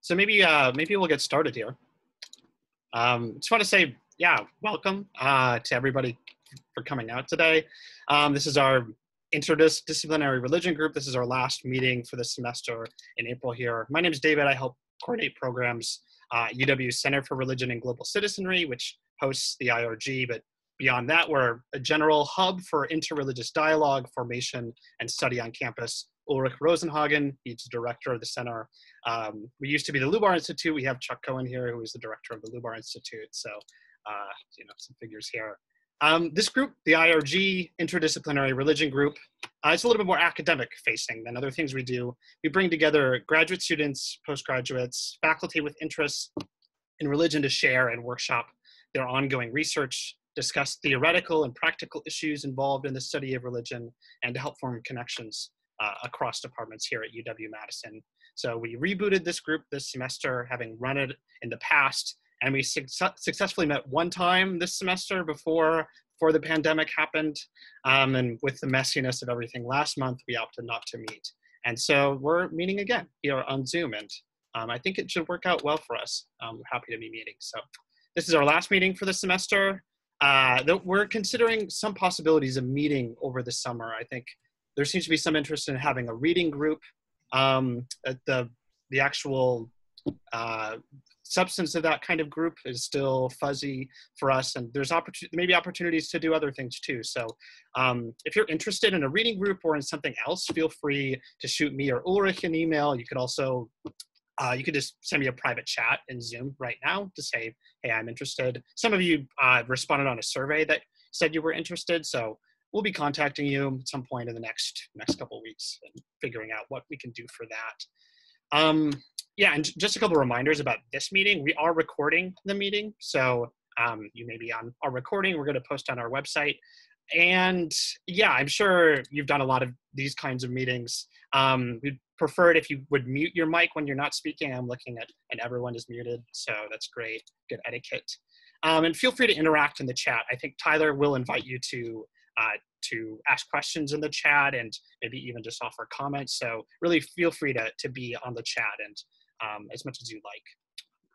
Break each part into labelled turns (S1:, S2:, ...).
S1: so maybe uh, maybe we'll get started here. Um, just want to say, yeah, welcome uh, to everybody for coming out today. Um, this is our interdisciplinary religion group. This is our last meeting for the semester in April here. My name is David. I help coordinate programs uh, UW Center for Religion and Global Citizenry, which hosts the IRG, but beyond that, we're a general hub for interreligious dialogue, formation, and study on campus Ulrich Rosenhagen. He's the director of the center. Um, we used to be the Lubar Institute. We have Chuck Cohen here, who is the director of the Lubar Institute. So, uh, you know, some figures here. Um, this group, the IRG, Interdisciplinary Religion Group, uh, it's a little bit more academic facing than other things we do. We bring together graduate students, postgraduates, faculty with interests in religion to share and workshop their ongoing research, discuss theoretical and practical issues involved in the study of religion, and to help form connections uh, across departments here at UW-Madison. So we rebooted this group this semester, having run it in the past, and we su successfully met one time this semester before before the pandemic happened. Um, and with the messiness of everything last month, we opted not to meet. And so we're meeting again here on Zoom, and um, I think it should work out well for us. Um, we're happy to be meeting. So this is our last meeting for the semester. Uh, we're considering some possibilities of meeting over the summer. I think there seems to be some interest in having a reading group. Um, the the actual uh, substance of that kind of group is still fuzzy for us, and there's opportun- maybe opportunities to do other things too. So, um, if you're interested in a reading group or in something else, feel free to shoot me or Ulrich an email. You could also uh, you could just send me a private chat in Zoom right now to say, "Hey, I'm interested." Some of you uh, responded on a survey that said you were interested, so we'll be contacting you at some point in the next next couple weeks and figuring out what we can do for that. Um, yeah, and just a couple reminders about this meeting. We are recording the meeting, so um, you may be on our recording. We're going to post on our website. And yeah, I'm sure you've done a lot of these kinds of meetings. Um, we'd prefer it if you would mute your mic when you're not speaking. I'm looking at, and everyone is muted, so that's great. Good etiquette. Um, and feel free to interact in the chat. I think Tyler will invite you to uh, to ask questions in the chat and maybe even just offer comments. So really feel free to, to be on the chat and um, as much as you like.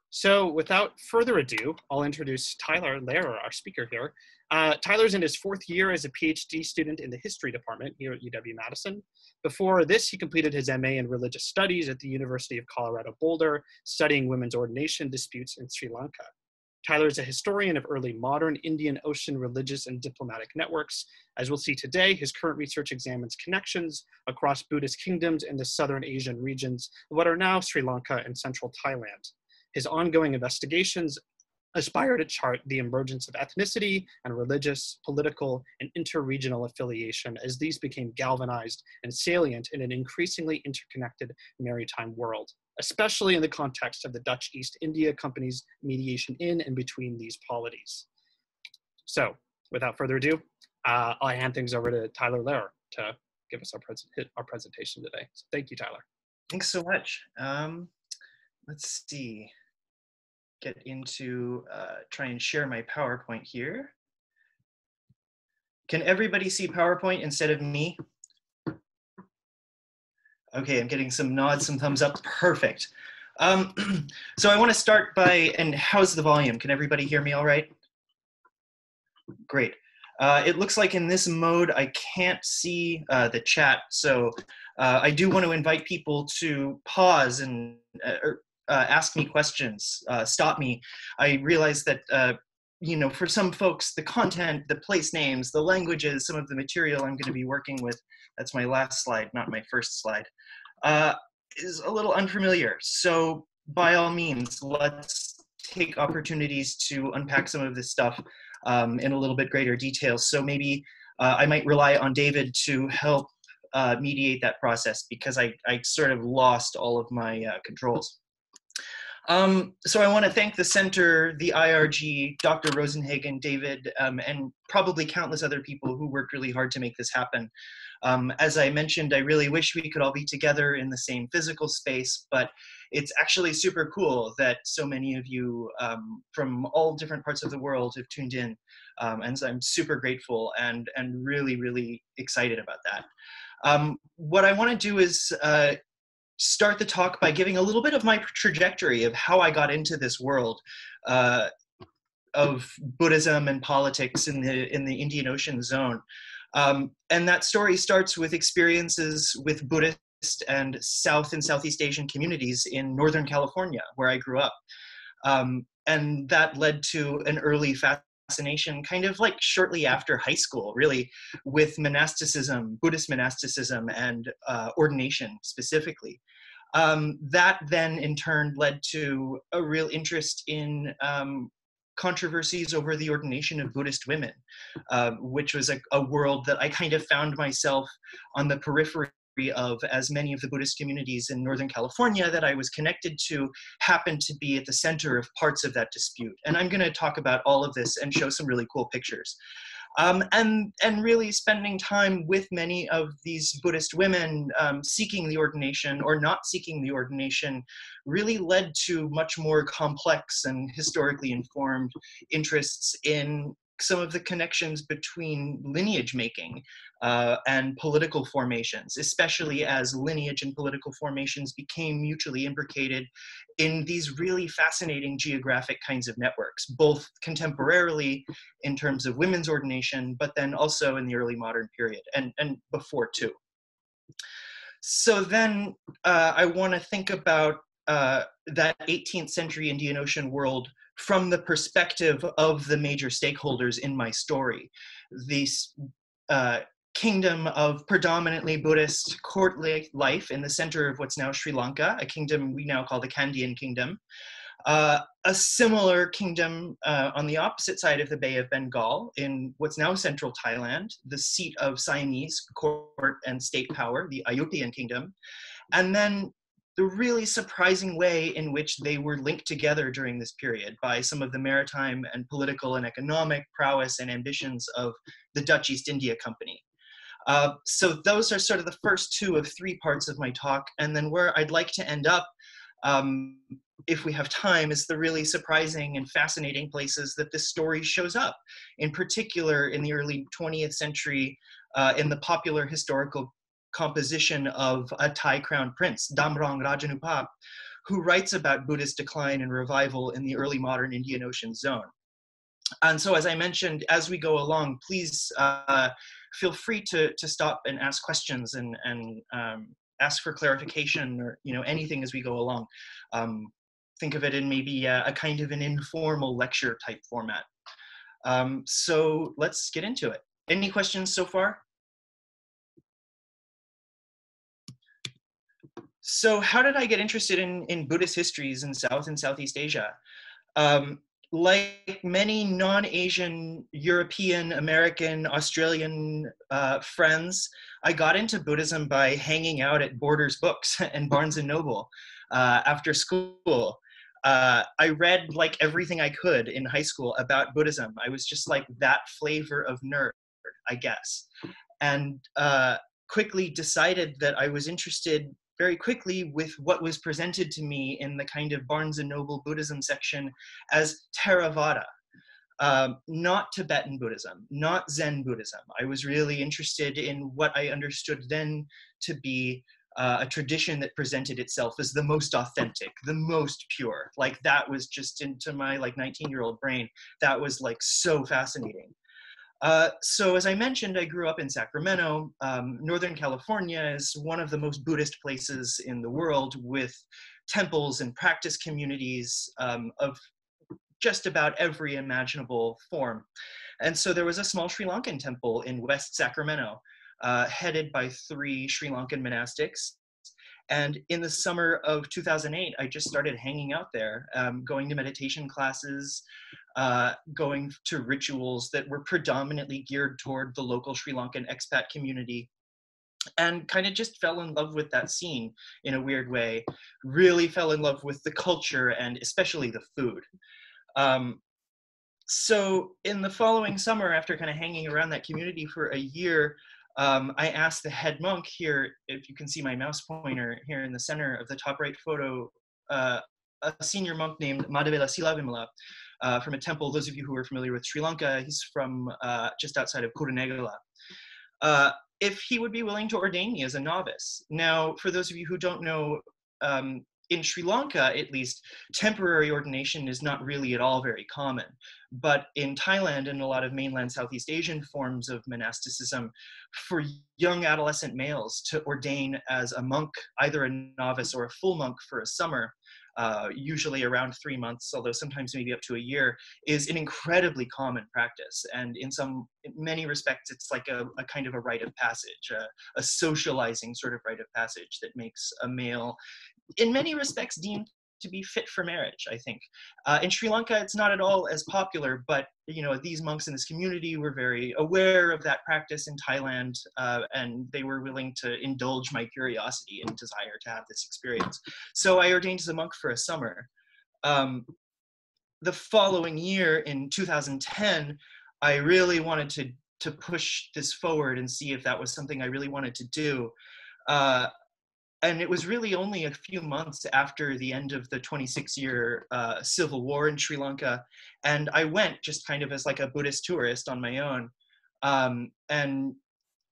S1: So without further ado, I'll introduce Tyler Lehrer, our speaker here. Uh, Tyler's in his fourth year as a PhD student in the history department here at UW-Madison. Before this, he completed his MA in religious studies at the University of Colorado Boulder, studying women's ordination disputes in Sri Lanka. Tyler is a historian of early modern Indian Ocean religious and diplomatic networks. As we'll see today, his current research examines connections across Buddhist kingdoms in the southern Asian regions what are now Sri Lanka and central Thailand. His ongoing investigations aspire to chart the emergence of ethnicity and religious, political, and interregional affiliation as these became galvanized and salient in an increasingly interconnected maritime world especially in the context of the Dutch East India Company's mediation in and between these polities. So without further ado, uh, I'll hand things over to Tyler Lehrer to give us our, pres our presentation today. So thank you, Tyler.
S2: Thanks so much. Um, let's see, get into, uh, try and share my PowerPoint here. Can everybody see PowerPoint instead of me? Okay, I'm getting some nods, some thumbs up. Perfect. Um, so I want to start by, and how's the volume? Can everybody hear me all right? Great. Uh, it looks like in this mode, I can't see uh, the chat. So uh, I do want to invite people to pause and uh, er, uh, ask me questions, uh, stop me. I realize that you know, for some folks, the content, the place names, the languages, some of the material I'm going to be working with, that's my last slide, not my first slide, uh, is a little unfamiliar. So by all means, let's take opportunities to unpack some of this stuff um, in a little bit greater detail. So maybe uh, I might rely on David to help uh, mediate that process because I, I sort of lost all of my uh, controls. Um, so I want to thank the center, the IRG, Dr. Rosenhagen, David, um, and probably countless other people who worked really hard to make this happen. Um, as I mentioned, I really wish we could all be together in the same physical space, but it's actually super cool that so many of you um, from all different parts of the world have tuned in. Um, and so I'm super grateful and, and really, really excited about that. Um, what I want to do is uh, start the talk by giving a little bit of my trajectory of how I got into this world uh, of Buddhism and politics in the in the Indian Ocean zone. Um, and that story starts with experiences with Buddhist and South and Southeast Asian communities in Northern California, where I grew up. Um, and that led to an early fascination, kind of like shortly after high school, really, with monasticism, Buddhist monasticism, and uh, ordination specifically. Um, that then in turn led to a real interest in um, controversies over the ordination of Buddhist women, uh, which was a, a, world that I kind of found myself on the periphery of as many of the Buddhist communities in Northern California that I was connected to happened to be at the center of parts of that dispute. And I'm going to talk about all of this and show some really cool pictures. Um, and and really spending time with many of these Buddhist women um, seeking the ordination or not seeking the ordination really led to much more complex and historically informed interests in some of the connections between lineage making uh, and political formations, especially as lineage and political formations became mutually imbricated in these really fascinating geographic kinds of networks, both contemporarily in terms of women's ordination, but then also in the early modern period and, and before too. So then uh, I want to think about uh, that 18th century Indian Ocean world from the perspective of the major stakeholders in my story. This uh, kingdom of predominantly Buddhist court life in the center of what's now Sri Lanka, a kingdom we now call the Kandyan Kingdom. Uh, a similar kingdom uh, on the opposite side of the Bay of Bengal in what's now central Thailand, the seat of Siamese court and state power, the Ayutthayan Kingdom. And then the really surprising way in which they were linked together during this period by some of the maritime and political and economic prowess and ambitions of the Dutch East India Company. Uh, so those are sort of the first two of three parts of my talk. And then where I'd like to end up, um, if we have time, is the really surprising and fascinating places that this story shows up. In particular, in the early 20th century, uh, in the popular historical composition of a Thai crown prince, Damrong Rajanupap, who writes about Buddhist decline and revival in the early modern Indian Ocean zone. And so, as I mentioned, as we go along, please uh, feel free to, to stop and ask questions and, and um, ask for clarification or you know anything as we go along. Um, think of it in maybe a, a, kind of an informal lecture type format. Um, so let's get into it. Any questions so far? So how did I get interested in, in Buddhist histories in South and Southeast Asia? Um, like many non-Asian, European, American, Australian uh, friends, I got into Buddhism by hanging out at Borders Books and Barnes and Noble uh, after school. Uh, I read like everything I could in high school about Buddhism. I was just like that flavor of nerd, I guess, and uh, quickly decided that I was interested very quickly with what was presented to me in the kind of Barnes and Noble Buddhism section as Theravada. Um, not Tibetan Buddhism, not Zen Buddhism. I was really interested in what I understood then to be uh, a tradition that presented itself as the most authentic, the most pure. Like that was just into my like 19 year old brain. That was like so fascinating. Uh, so as I mentioned, I grew up in Sacramento. Um, Northern California is one of the most Buddhist places in the world with temples and practice communities um, of just about every imaginable form. And so there was a small Sri Lankan temple in West Sacramento, uh, headed by three Sri Lankan monastics. And in the summer of 2008, I just started hanging out there, um, going to meditation classes, uh, going to rituals that were predominantly geared toward the local Sri Lankan expat community and kind of just fell in love with that scene in a weird way. Really fell in love with the culture and especially the food. Um, so in the following summer after kind of hanging around that community for a year um, i asked the head monk here if you can see my mouse pointer here in the center of the top right photo uh, a senior monk named madhavela silavimala uh, from a temple. Those of you who are familiar with Sri Lanka, he's from uh, just outside of Kurunegala. Uh, if he would be willing to ordain me as a novice. Now, for those of you who don't know, um, in Sri Lanka, at least, temporary ordination is not really at all very common. But in Thailand and a lot of mainland Southeast Asian forms of monasticism, for young adolescent males to ordain as a monk, either a novice or a full monk for a summer, uh, usually around three months, although sometimes maybe up to a year, is an incredibly common practice. And in some, in many respects, it's like a, a kind of a rite of passage, a, a socializing sort of rite of passage that makes a male, in many respects, deemed to be fit for marriage i think. Uh, in sri lanka it's not at all as popular but you know these monks in this community were very aware of that practice in thailand uh, and they were willing to indulge my curiosity and desire to have this experience. So i ordained as a monk for a summer. Um, the following year in 2010 i really wanted to to push this forward and see if that was something i really wanted to do. Uh, and it was really only a few months after the end of the 26 year uh, civil war in Sri Lanka. And I went just kind of as like a Buddhist tourist on my own um, and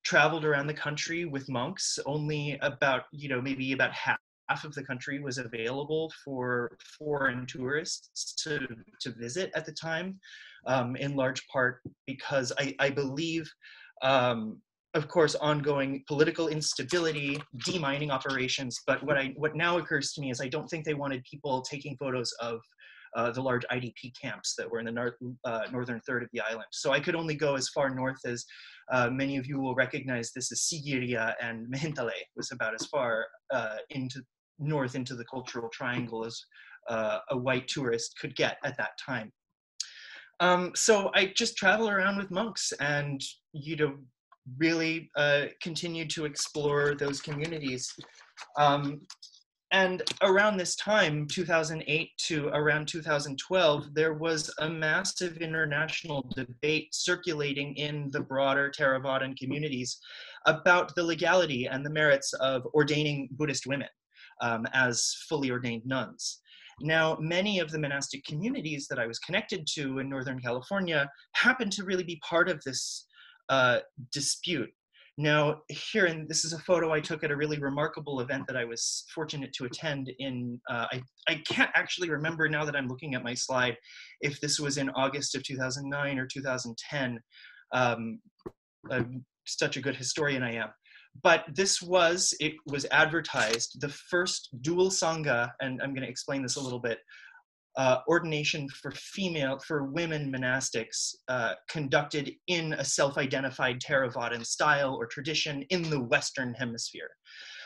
S2: traveled around the country with monks. Only about, you know, maybe about half of the country was available for foreign tourists to, to visit at the time, um, in large part because I, I believe um, of course, ongoing political instability, demining operations. But what I what now occurs to me is I don't think they wanted people taking photos of uh, the large IDP camps that were in the north, uh, northern third of the island. So I could only go as far north as uh, many of you will recognize this is Sigiriya and Mihintale was about as far uh, into north into the cultural triangle as uh, a white tourist could get at that time. Um, so I just travel around with monks and you know really uh, continued to explore those communities. Um, and around this time, 2008 to around 2012, there was a massive international debate circulating in the broader Theravadan communities about the legality and the merits of ordaining Buddhist women um, as fully ordained nuns. Now, many of the monastic communities that I was connected to in Northern California happened to really be part of this uh, dispute. Now, here, and this is a photo I took at a really remarkable event that I was fortunate to attend in, uh, I, I can't actually remember now that I'm looking at my slide if this was in August of 2009 or 2010. Um, such a good historian I am. But this was, it was advertised, the first dual Sangha, and I'm going to explain this a little bit, uh, ordination for female for women monastics uh, conducted in a self-identified Theravadan style or tradition in the Western Hemisphere.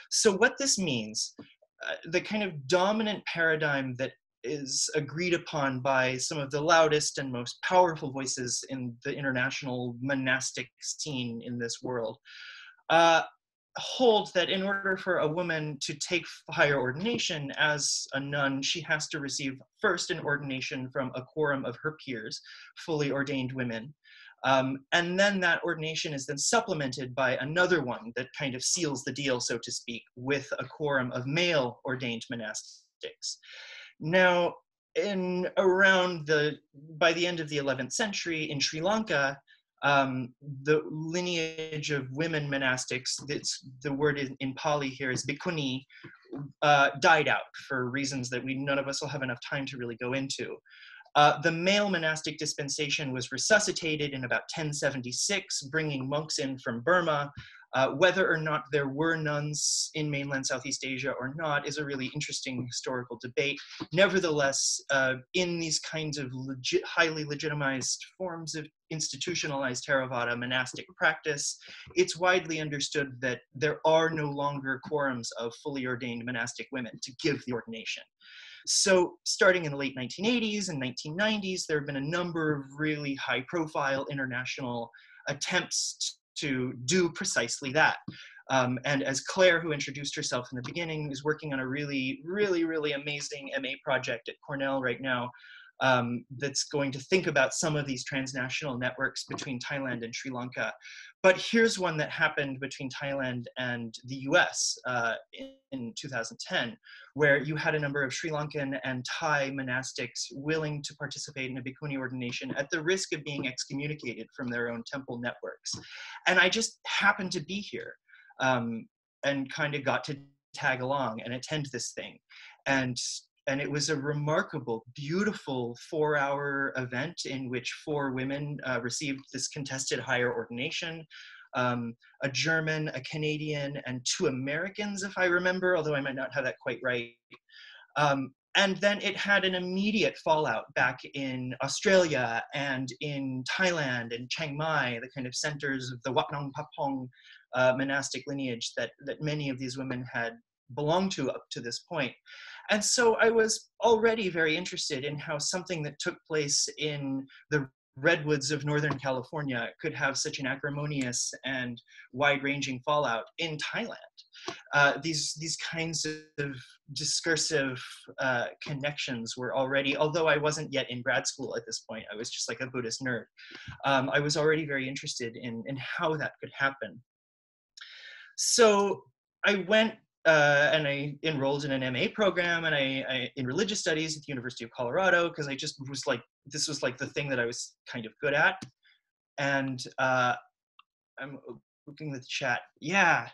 S2: So what this means, uh, the kind of dominant paradigm that is agreed upon by some of the loudest and most powerful voices in the international monastic scene in this world, uh, holds that in order for a woman to take higher ordination as a nun, she has to receive first an ordination from a quorum of her peers, fully ordained women. Um, and then that ordination is then supplemented by another one that kind of seals the deal, so to speak, with a quorum of male ordained monastics. Now, in around the by the end of the 11th century in Sri Lanka, um, the lineage of women monastics, that's the word in, in Pali here is bhikkhuni, uh, died out for reasons that we none of us will have enough time to really go into. Uh, the male monastic dispensation was resuscitated in about 1076, bringing monks in from Burma, uh, whether or not there were nuns in mainland Southeast Asia or not is a really interesting historical debate. Nevertheless, uh, in these kinds of highly legitimized forms of institutionalized Theravada monastic practice, it's widely understood that there are no longer quorums of fully ordained monastic women to give the ordination. So, starting in the late 1980s and 1990s, there have been a number of really high profile international attempts to do precisely that. Um, and as Claire, who introduced herself in the beginning, is working on a really, really, really amazing MA project at Cornell right now, um, that's going to think about some of these transnational networks between Thailand and Sri Lanka. But here's one that happened between Thailand and the US uh, in, in 2010, where you had a number of Sri Lankan and Thai monastics willing to participate in a bhikkhuni ordination at the risk of being excommunicated from their own temple networks. And I just happened to be here um, and kind of got to tag along and attend this thing. And and it was a remarkable, beautiful four hour event in which four women uh, received this contested higher ordination. Um, a German, a Canadian, and two Americans, if I remember, although I might not have that quite right. Um, and then it had an immediate fallout back in Australia and in Thailand and Chiang Mai, the kind of centers of the Wat Nong Papong uh, monastic lineage that, that many of these women had belonged to up to this point. And so I was already very interested in how something that took place in the redwoods of Northern California could have such an acrimonious and wide-ranging fallout in Thailand. Uh, these these kinds of discursive uh, connections were already, although I wasn't yet in grad school at this point, I was just like a Buddhist nerd. Um, I was already very interested in in how that could happen. So I went uh, and I enrolled in an MA program and I, I in religious studies at the University of Colorado because I just was like this was like the thing that I was kind of good at. And uh, I'm looking at the chat. Yeah.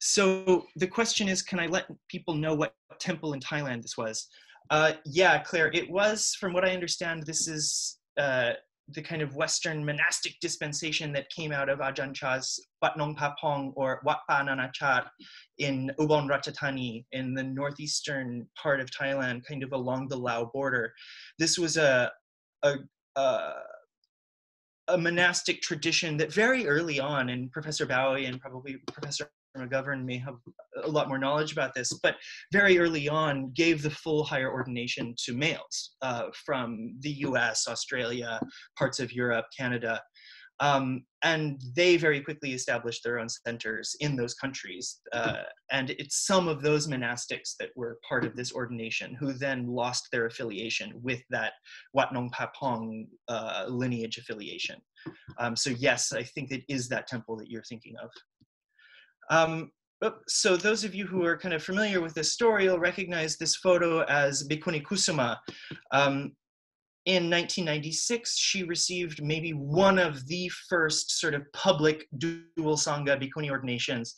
S2: So the question is, can I let people know what temple in Thailand this was? Uh, yeah, Claire, it was, from what I understand, this is uh, the kind of Western monastic dispensation that came out of Ajahn Chah's Wat Nong Papong or Wat Pa Nanachat in Ubon Ratchathani in the northeastern part of Thailand, kind of along the Lao border. This was a, a, a, a monastic tradition that very early on, and Professor Bowie and probably Professor McGovern may have a lot more knowledge about this, but very early on gave the full higher ordination to males uh, from the US, Australia, parts of Europe, Canada. Um, and they very quickly established their own centers in those countries. Uh, and it's some of those monastics that were part of this ordination who then lost their affiliation with that Wat Nong Papong uh, lineage affiliation. Um, so yes, I think it is that temple that you're thinking of. Um, so those of you who are kind of familiar with this story will recognize this photo as Bhikkhuni Kusuma. Um, in 1996, she received maybe one of the first sort of public dual Sangha Bhikkhuni ordinations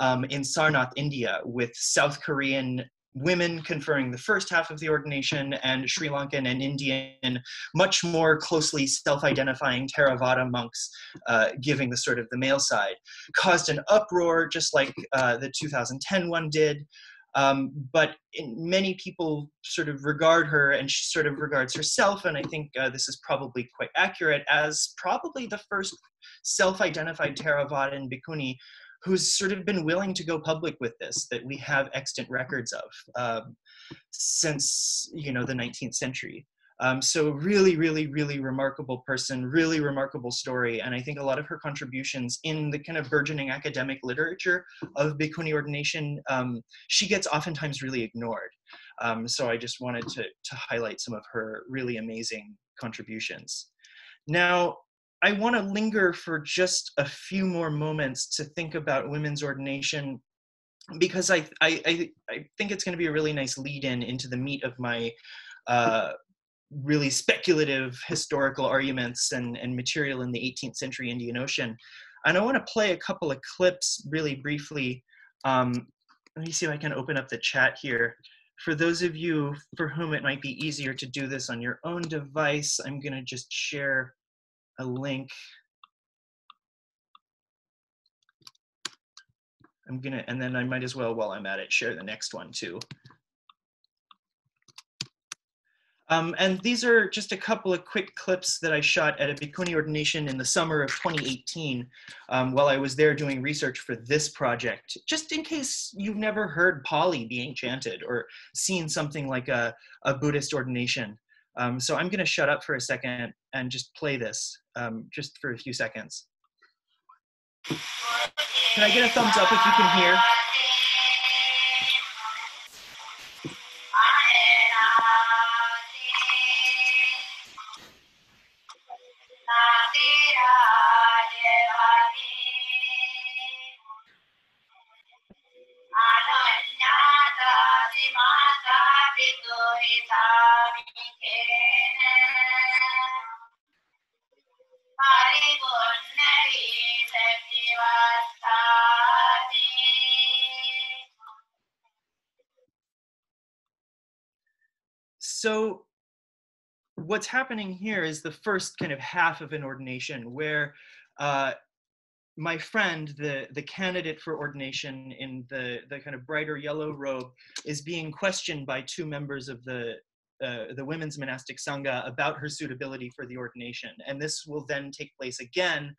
S2: um, in Sarnath, India, with South Korean women conferring the first half of the ordination and Sri Lankan and Indian, much more closely self-identifying Theravada monks uh, giving the sort of the male side, caused an uproar just like uh, the 2010 one did. Um, but many people sort of regard her and she sort of regards herself, and I think uh, this is probably quite accurate, as probably the first self-identified Theravadan bhikkhuni who's sort of been willing to go public with this that we have extant records of um, since you know the 19th century. Um, so really, really, really remarkable person, really remarkable story, and I think a lot of her contributions in the kind of burgeoning academic literature of Bhikkhuni ordination, um, she gets oftentimes really ignored. Um, so I just wanted to, to highlight some of her really amazing contributions. Now, I want to linger for just a few more moments to think about women's ordination because I, I, I, I think it's going to be a really nice lead in into the meat of my uh, really speculative historical arguments and, and material in the 18th century Indian Ocean. And I want to play a couple of clips really briefly. Um, let me see if I can open up the chat here. For those of you for whom it might be easier to do this on your own device, I'm going to just share a link. I'm gonna, and then I might as well, while I'm at it, share the next one too. Um, and these are just a couple of quick clips that I shot at a Bhikkhuni ordination in the summer of 2018 um, while I was there doing research for this project, just in case you've never heard Pali being chanted or seen something like a, a Buddhist ordination. Um, so I'm going to shut up for a second and just play this um, just for a few seconds. Can I get a thumbs up if you can hear? So what's happening here is the first kind of half of an ordination where uh, my friend, the, the candidate for ordination in the, the kind of brighter yellow robe, is being questioned by two members of the, uh, the women's monastic sangha about her suitability for the ordination. And this will then take place again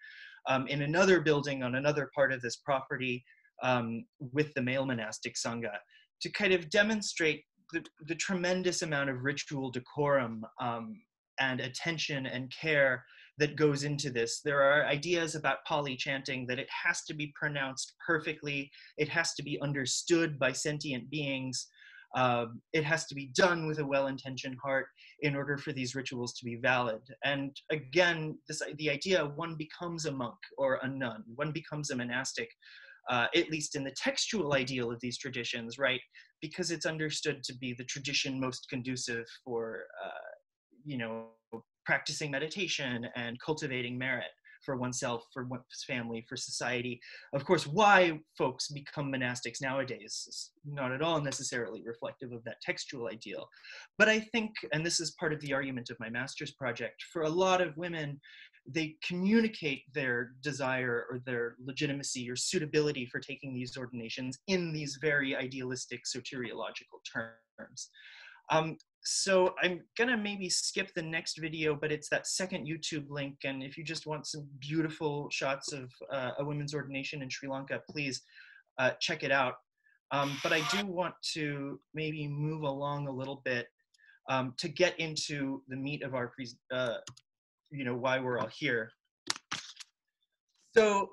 S2: um, in another building on another part of this property um, with the male monastic sangha to kind of demonstrate the, the tremendous amount of ritual decorum um, and attention and care that goes into this. There are ideas about Pali chanting that it has to be pronounced perfectly, it has to be understood by sentient beings, um, it has to be done with a well-intentioned heart in order for these rituals to be valid. And again, this, the idea one becomes a monk or a nun, one becomes a monastic, uh, at least in the textual ideal of these traditions, right? Because it's understood to be the tradition most conducive for, uh, you know, practicing meditation and cultivating merit for oneself, for one's family, for society. Of course, why folks become monastics nowadays is not at all necessarily reflective of that textual ideal. But I think, and this is part of the argument of my master's project, for a lot of women, they communicate their desire or their legitimacy or suitability for taking these ordinations in these very idealistic soteriological terms. Um, so I'm gonna maybe skip the next video, but it's that second YouTube link. And if you just want some beautiful shots of uh, a women's ordination in Sri Lanka, please uh, check it out. Um, but I do want to maybe move along a little bit um, to get into the meat of our, uh, you know, why we're all here. So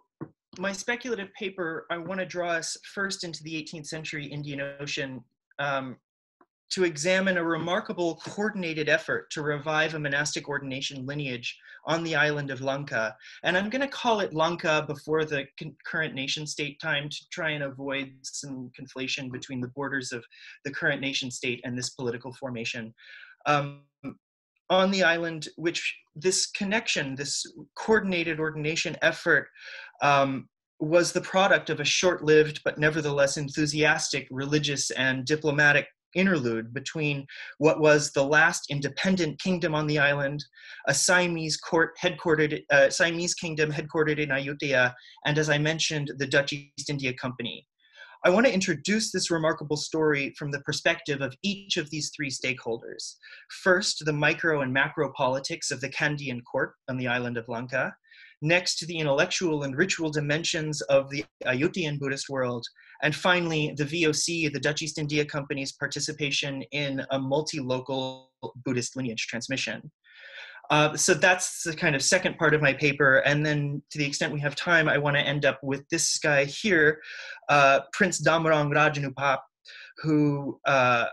S2: my speculative paper, I want to draw us first into the 18th century Indian Ocean um, to examine a remarkable coordinated effort to revive a monastic ordination lineage on the island of Lanka. And I'm going to call it Lanka before the current nation state time to try and avoid some conflation between the borders of the current nation state and this political formation. Um, on the island, which this connection, this coordinated ordination effort, um, was the product of a short lived but nevertheless enthusiastic religious and diplomatic interlude between what was the last independent kingdom on the island, a Siamese court headquartered, uh, Siamese kingdom headquartered in Ayutthaya, and as I mentioned, the Dutch East India Company. I want to introduce this remarkable story from the perspective of each of these three stakeholders. First, the micro and macro politics of the Kandyan court on the island of Lanka. Next, to the intellectual and ritual dimensions of the Ayutthayan Buddhist world. And finally, the VOC, the Dutch East India Company's participation in a multi-local Buddhist lineage transmission. Uh, so that's the kind of second part of my paper. And then to the extent we have time, I want to end up with this guy here, uh, Prince Damrong Rajanupap, who uh,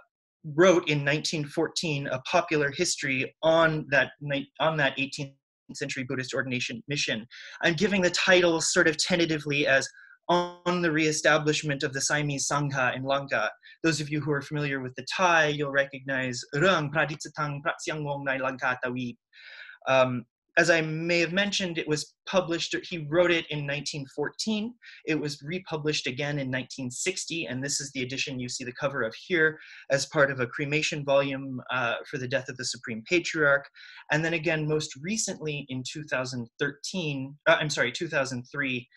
S2: wrote in 1914 a popular history on that, on that 18th century Buddhist ordination mission. I'm giving the title sort of tentatively as on the reestablishment of the Siamese Sangha in Lanka. Those of you who are familiar with the Thai, you'll recognize Rung Praditsatang Pratsyangwong Nai Lanka Tawi. Um, As I may have mentioned, it was published, he wrote it in 1914. It was republished again in 1960, and this is the edition you see the cover of here as part of a cremation volume uh, for the death of the Supreme Patriarch. And then again, most recently in 2013, uh, I'm sorry, 2003,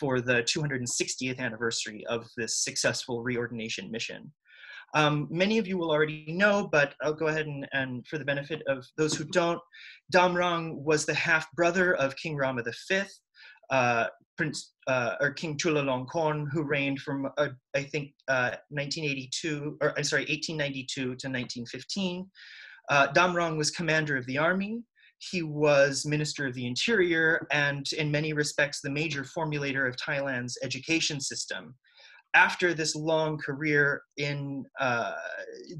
S2: for the 260th anniversary of this successful reordination mission. Um, many of you will already know, but I'll go ahead and, and for the benefit of those who don't, Damrong was the half brother of King Rama V, uh, Prince uh, or King Chulalongkorn, who reigned from uh, I think 1982 uh, or I'm sorry 1892 to 1915. Uh, Damrong was commander of the army. He was Minister of the Interior and, in many respects, the major formulator of Thailand's education system after this long career in uh,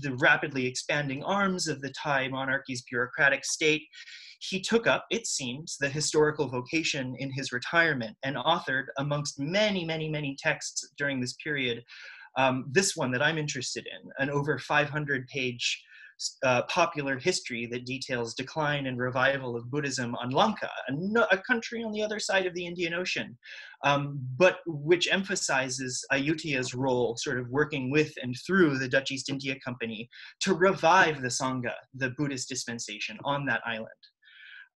S2: the rapidly expanding arms of the Thai monarchy's bureaucratic state, he took up, it seems, the historical vocation in his retirement and authored, amongst many, many, many texts during this period, um, this one that I'm interested in, an over 500 page uh, popular history that details decline and revival of Buddhism on Lanka, a, a country on the other side of the Indian Ocean, um, but which emphasizes Ayutthaya's role, sort of working with and through the Dutch East India Company to revive the Sangha, the Buddhist dispensation, on that island.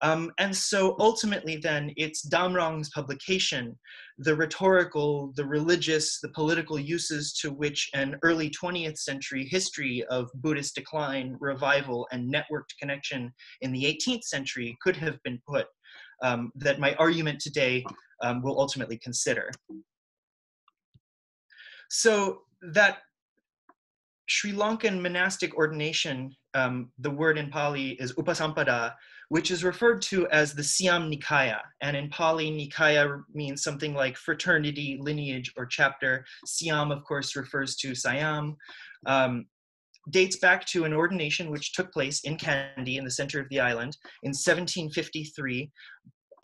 S2: Um, and so ultimately, then, it's Damrong's publication, the rhetorical, the religious, the political uses to which an early 20th century history of Buddhist decline, revival, and networked connection in the 18th century could have been put, um, that my argument today um, will ultimately consider. So, that Sri Lankan monastic ordination, um, the word in Pali is upasampada, which is referred to as the Siam Nikaya. And in Pali, Nikaya means something like fraternity, lineage, or chapter. Siam, of course, refers to Siam. Um, dates back to an ordination which took place in Kandy, in the center of the island, in 1753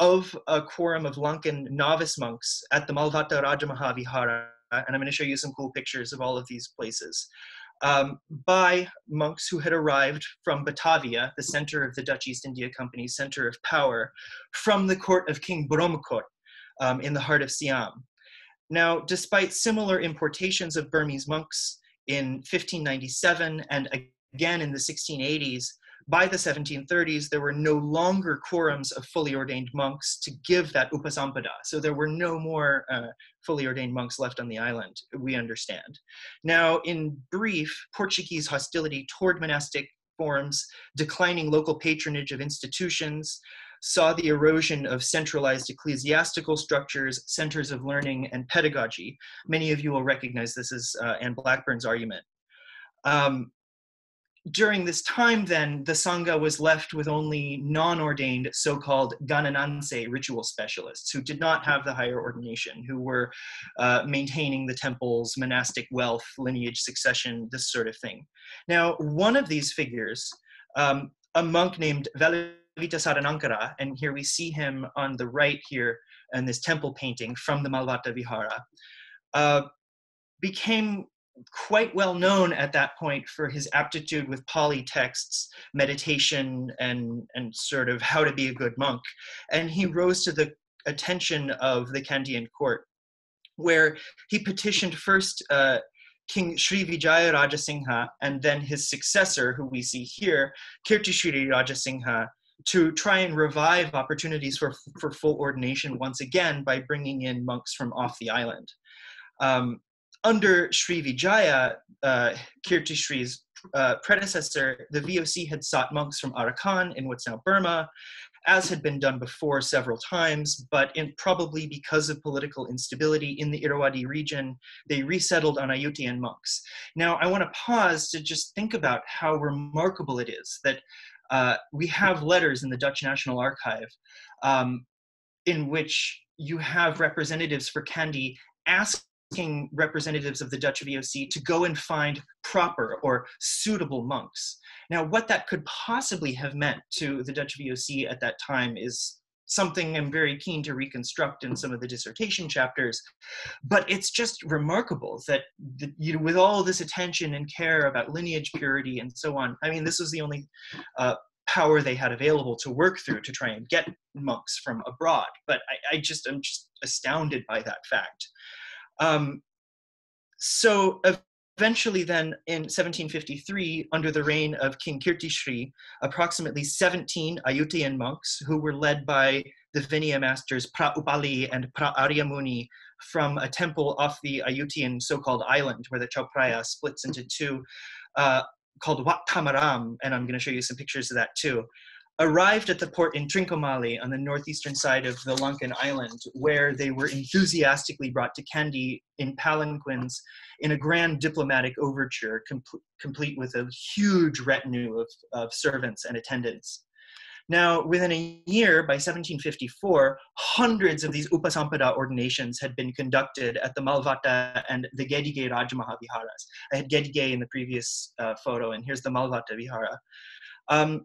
S2: of a quorum of Lankan novice monks at the Malvatta Rajamaha Vihara. And I'm going to show you some cool pictures of all of these places um, by monks who had arrived from Batavia, the center of the Dutch East India Company's center of power, from the court of King Boromokot um, in the heart of Siam. Now, despite similar importations of Burmese monks in 1597 and again in the 1680s, by the 1730s, there were no longer quorums of fully ordained monks to give that upasampada. So there were no more uh, fully ordained monks left on the island, we understand. Now, in brief, Portuguese hostility toward monastic forms, declining local patronage of institutions, saw the erosion of centralized ecclesiastical structures, centers of learning, and pedagogy. Many of you will recognize this as uh, Anne Blackburn's argument. Um, during this time, then, the Sangha was left with only non ordained so called Ganananse ritual specialists who did not have the higher ordination, who were uh, maintaining the temple's monastic wealth, lineage succession, this sort of thing. Now, one of these figures, um, a monk named Velavita Saranankara, and here we see him on the right here in this temple painting from the Malvatta Vihara, uh, became quite well known at that point for his aptitude with Pali texts, meditation, and, and sort of how to be a good monk. And he rose to the attention of the Kandyan court, where he petitioned first uh, King Sri Vijaya Rajasingha and then his successor, who we see here, Kirti Shri Rajasingha, to try and revive opportunities for, for full ordination once again by bringing in monks from off the island. Um, under Sri Vijaya, uh, Kirti Sri's uh, predecessor, the VOC had sought monks from Arakan in what's now Burma, as had been done before several times, but in, probably because of political instability in the Irrawaddy region, they resettled on Ayutthayan monks. Now, I want to pause to just think about how remarkable it is that uh, we have letters in the Dutch National Archive um, in which you have representatives for Kandy ask asking representatives of the Dutch VOC to go and find proper or suitable monks. Now, what that could possibly have meant to the Dutch VOC at that time is something I'm very keen to reconstruct in some of the dissertation chapters. But it's just remarkable that, the, you know, with all this attention and care about lineage purity and so on, I mean, this was the only uh, power they had available to work through to try and get monks from abroad. But I, I just am just astounded by that fact. Um, so eventually then in 1753, under the reign of King Kirtishri, approximately 17 Ayutthayan monks who were led by the Vinaya masters Pra Upali and Pra Aryamuni from a temple off the Ayutthayan so-called island where the Chao Phraya splits into two, uh, called Wat Tamaram, and I'm going to show you some pictures of that too arrived at the port in Trincomalee on the northeastern side of the Lankan island, where they were enthusiastically brought to Kandy in palanquins in a grand diplomatic overture, com- complete with a huge retinue of, of servants and attendants. Now, within a year, by 1754, hundreds of these Upasampada ordinations had been conducted at the Malvatta and the Gedige Rajamaha Viharas. I had Gedige in the previous uh, photo, and here's the Malvatta Vihara. Um,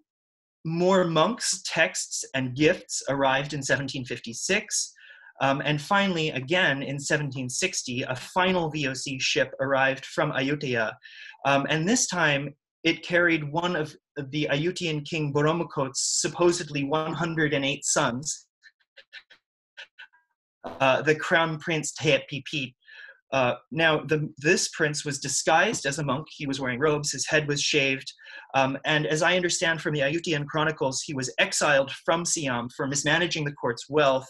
S2: more monks, texts, and gifts arrived in 1756. Um, and finally, again in 1760, a final VOC ship arrived from Ayutthaya. Um, and this time, it carried one of the Ayutthayan king Boromokot's supposedly 108 sons, uh, the crown prince Teyapipi. Uh, now, the, this prince was disguised as a monk. He was wearing robes, his head was shaved. Um, and as I understand from the Ayutthayan chronicles, he was exiled from Siam for mismanaging the court's wealth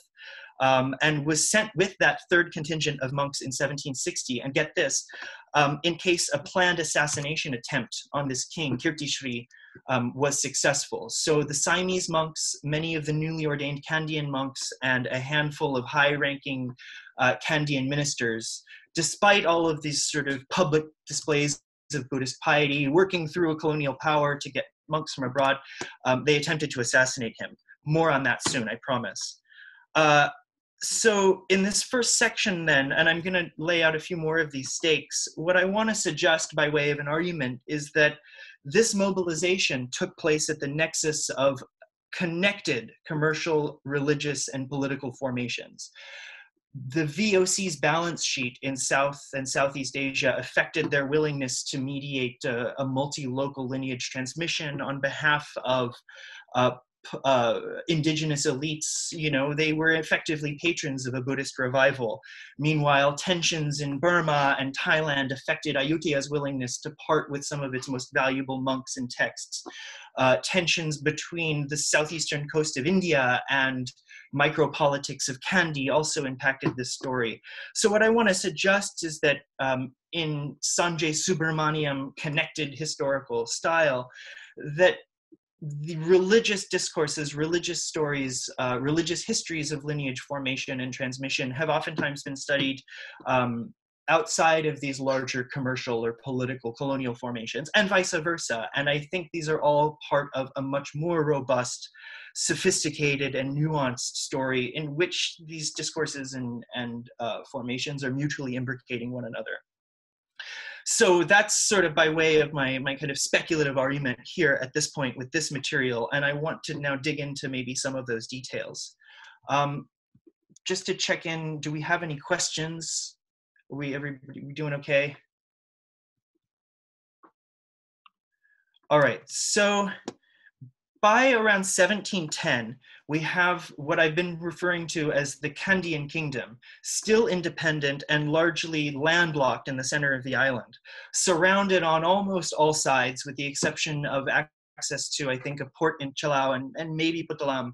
S2: um, and was sent with that third contingent of monks in 1760. And get this, um, in case a planned assassination attempt on this king, Kirtishri, um, was successful. So the Siamese monks, many of the newly ordained Kandyan monks, and a handful of high-ranking uh, Kandyan ministers, despite all of these sort of public displays of Buddhist piety, working through a colonial power to get monks from abroad, um, they attempted to assassinate him. More on that soon, I promise. Uh, so in this first section then and i'm going to lay out a few more of these stakes what i want to suggest by way of an argument is that this mobilization took place at the nexus of connected commercial religious and political formations the voc's balance sheet in south and southeast asia affected their willingness to mediate a, multi-local lineage transmission on behalf of uh, uh, indigenous elites, you know, they were effectively patrons of a Buddhist revival. Meanwhile, tensions in Burma and Thailand affected Ayutthaya's willingness to part with some of its most valuable monks and texts. Uh, tensions between the southeastern coast of India and micropolitics of Kandy also impacted this story. So what I want to suggest is that um, in Sanjay Subrahmanyam connected historical style, that the religious discourses, religious stories, uh, religious histories of lineage formation and transmission have oftentimes been studied um, outside of these larger commercial or political colonial formations, and vice versa. And I think these are all part of a much more robust, sophisticated, and nuanced story in which these discourses and, and uh, formations are mutually imbricating one another so that's sort of by way of my, my kind of speculative argument here at this point with this material. And I want to now dig into maybe some of those details. Um, just to check in, do we have any questions? Are we everybody we doing okay? All right, so by around 1710, we have what I've been referring to as the Kandyan kingdom, still independent and largely landlocked in the center of the island, surrounded on almost all sides, with the exception of access to, I think, a port in Chilaw and, and maybe Puttalam,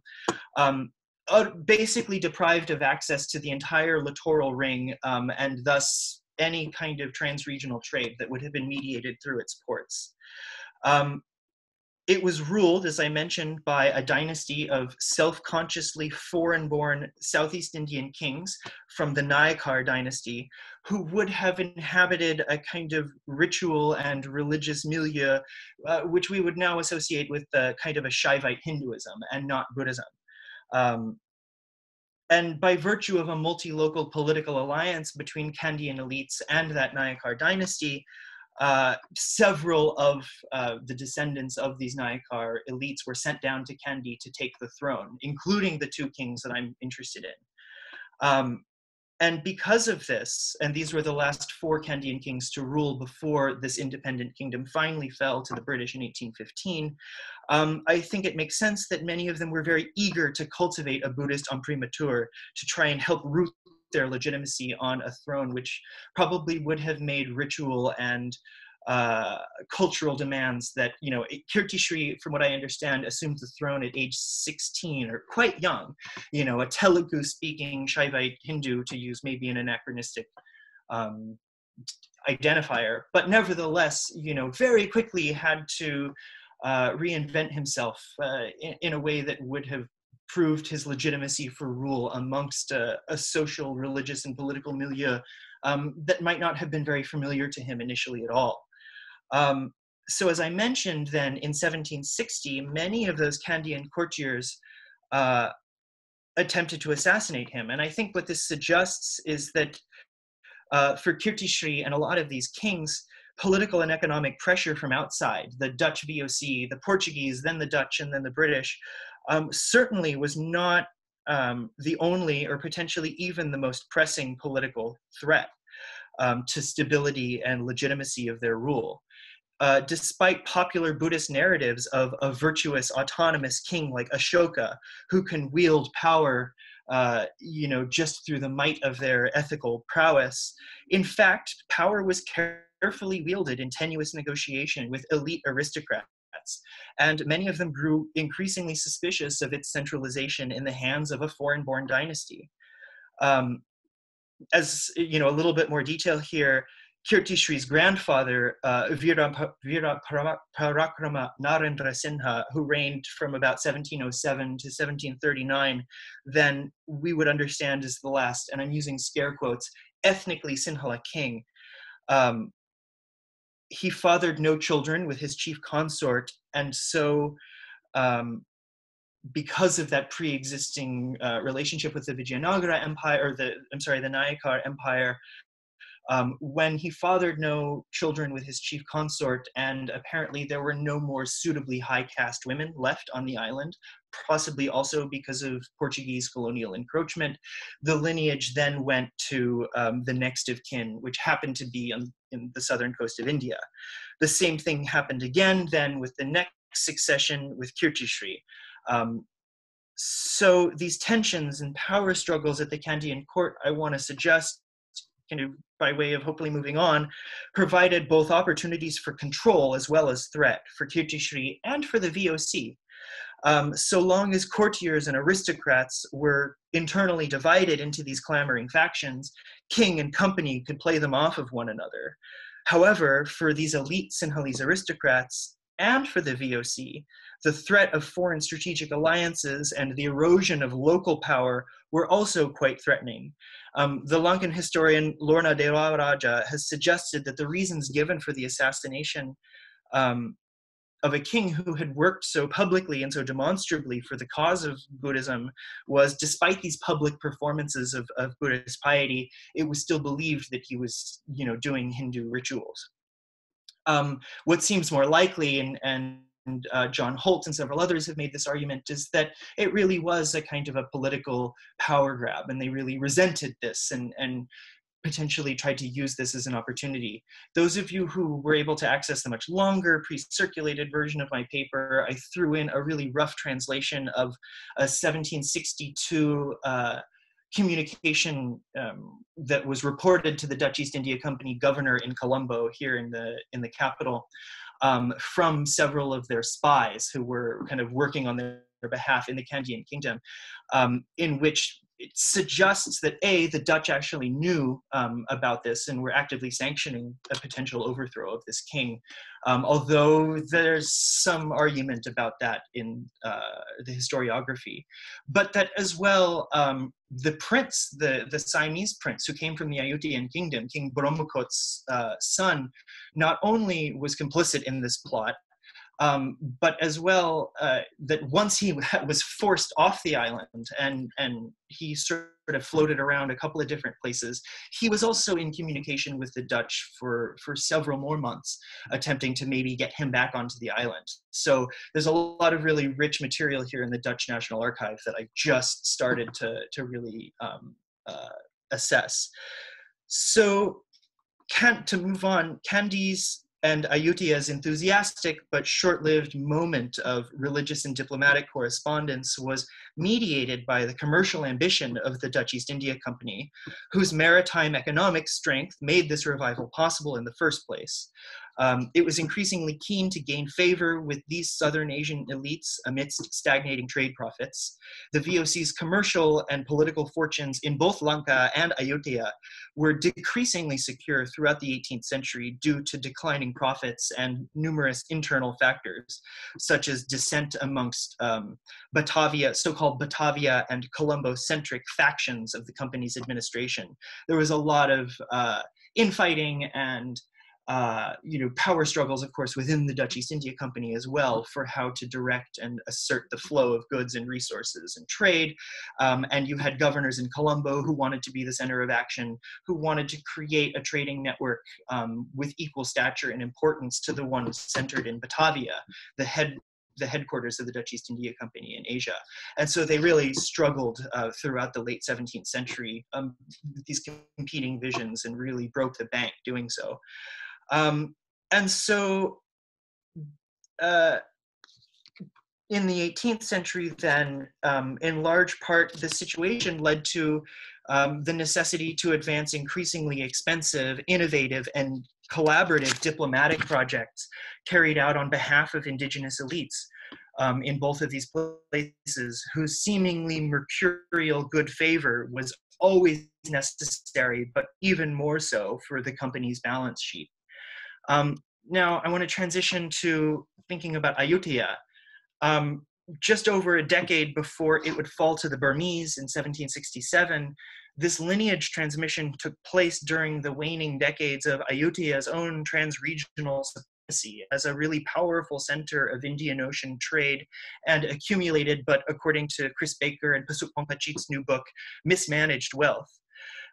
S2: um, uh, basically deprived of access to the entire littoral ring um, and thus any kind of trans-regional trade that would have been mediated through its ports. Um, it was ruled, as I mentioned, by a dynasty of self consciously foreign born Southeast Indian kings from the Nayakar dynasty, who would have inhabited a kind of ritual and religious milieu, uh, which we would now associate with the kind of a Shaivite Hinduism and not Buddhism. Um, and by virtue of a multi local political alliance between Kandyan elites and that Nayakar dynasty, uh, several of uh, the descendants of these Nayakar elites were sent down to Kandy to take the throne, including the two kings that I'm interested in. Um, and because of this, and these were the last four Kandyan kings to rule before this independent kingdom finally fell to the British in 1815, um, I think it makes sense that many of them were very eager to cultivate a Buddhist imprimatur to try and help root their legitimacy on a throne, which probably would have made ritual and uh, cultural demands that, you know, Kirtishri, from what I understand, assumed the throne at age 16 or quite young, you know, a Telugu speaking Shaivite Hindu to use maybe an anachronistic um, identifier, but nevertheless, you know, very quickly had to uh, reinvent himself uh, in, in, a way that would have proved his legitimacy for rule amongst a, a social, religious, and political milieu um, that might not have been very familiar to him initially at all. Um, so as I mentioned then, in 1760, many of those Kandyan courtiers uh, attempted to assassinate him. And I think what this suggests is that uh, for Kirtishri and a lot of these kings, political and economic pressure from outside, the Dutch VOC, the Portuguese, then the Dutch, and then the British, um, certainly was not um, the only or potentially even the most pressing political threat um, to stability and legitimacy of their rule. Uh, despite popular Buddhist narratives of a virtuous, autonomous king like Ashoka, who can wield power, uh, you know, just through the might of their ethical prowess. In fact, power was carefully wielded in tenuous negotiation with elite aristocrats. And many of them grew increasingly suspicious of its centralization in the hands of a foreign born dynasty. Um, as you know, a little bit more detail here, Kirtishri's grandfather, uh, Veera, Parakrama Narendra Sinha, who reigned from about 1707 to 1739, then we would understand as the last, and I'm using scare quotes, ethnically Sinhala king. Um, he fathered no children with his chief consort, and so um, because of that pre-existing uh, relationship with the Vijayanagara Empire, or the I'm sorry, the Nayakar Empire, um, when he fathered no children with his chief consort, and apparently there were no more suitably high caste women left on the island, possibly also because of Portuguese colonial encroachment, the lineage then went to um, the next of kin, which happened to be on in the southern coast of India. The same thing happened again then with the next succession with Kirtishri. Um, so these tensions and power struggles at the Kandyan court, I want to suggest kind of by way of hopefully moving on, provided both opportunities for control as well as threat for Kirti Kirtishri and for the VOC. Um, so long as courtiers and aristocrats were internally divided into these clamoring factions, king and company could play them off of one another. However, for these elite Sinhalese aristocrats and for the VOC, the threat of foreign strategic alliances and the erosion of local power were also quite threatening. Um, the Lankan historian Lorna Dewaraja has suggested that the reasons given for the assassination um, of a king who had worked so publicly and so demonstrably for the cause of Buddhism was, despite these public performances of, of Buddhist piety, it was still believed that he was, you know, doing Hindu rituals. Um, what seems more likely, and, and and uh, John Holt and several others have made this argument, is that it really was a kind of a political power grab, and they really resented this and, and potentially tried to use this as an opportunity. Those of you who were able to access the much longer pre-circulated version of my paper, I threw in a really rough translation of a 1762 uh, communication um, that was reported to the Dutch East India Company governor in Colombo here in the in the capital um, from several of their spies who were kind of working on their behalf in the Kandyan kingdom, um, in which it suggests that a the Dutch actually knew um, about this and were actively sanctioning a potential overthrow of this king, um, although there's some argument about that in uh, the historiography, but that as well um, the prince, the the Siamese prince who came from the Ayutthayan kingdom, King Boromokot's uh, son, not only was complicit in this plot, um, but as well uh, that once he was forced off the island and and he sort of floated around a couple of different places, he was also in communication with the Dutch for for several more months, attempting to maybe get him back onto the island. So there's a lot of really rich material here in the Dutch National Archive that I just started to to really um, uh, assess. So can, to move on, Kandy's and Ayutthaya's enthusiastic but short lived moment of religious and diplomatic correspondence was mediated by the commercial ambition of the Dutch East India Company, whose maritime economic strength made this revival possible in the first place. Um, it was increasingly keen to gain favor with these Southern Asian elites amidst stagnating trade profits. The VOC's commercial and political fortunes in both Lanka and Ayutthaya were decreasingly secure throughout the 18th century due to declining profits and numerous internal factors, such as dissent amongst um, Batavia, so called Batavia and Colombo centric factions of the company's administration. There was a lot of uh, infighting and uh, you know, power struggles, of course, within the Dutch East India Company as well for how to direct and assert the flow of goods and resources and trade. Um, and you had governors in Colombo who wanted to be the center of action, who wanted to create a trading network um, with equal stature and importance to the one centered in Batavia, the head the headquarters of the Dutch East India Company in Asia. And so they really struggled uh, throughout the late 17th century um, with these competing visions and really broke the bank doing so. Um, and so uh, in the 18th century, then, um, in large part, the situation led to um, the necessity to advance increasingly expensive, innovative, and collaborative diplomatic projects carried out on behalf of indigenous elites um, in both of these places, whose seemingly mercurial good favor was always necessary, but even more so for the company's balance sheet. Um, now, I want to transition to thinking about Ayutthaya. Um, just over a decade before it would fall to the Burmese in 1767, this lineage transmission took place during the waning decades of Ayutthaya's own transregional supremacy as a really powerful center of Indian Ocean trade and accumulated, but according to Chris Baker and Pasuk Phongpaichit's new book, mismanaged wealth.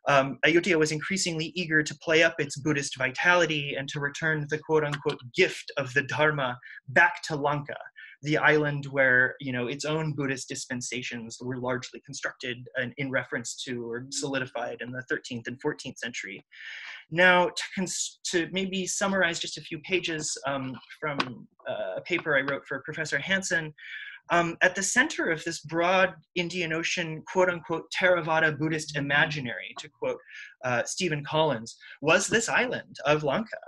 S2: Um, Ayutthaya was increasingly eager to play up its Buddhist vitality and to return the quote unquote gift of the Dharma back to Lanka, the island where you know its own Buddhist dispensations were largely constructed and in reference to or solidified in the 13th and 14th century. Now, to, cons- to maybe summarize just a few pages um, from uh, a paper I wrote for Professor Hansen, um, at the center of this broad Indian Ocean, quote unquote, Theravada Buddhist imaginary, to quote uh, Stephen Collins, was this island of Lanka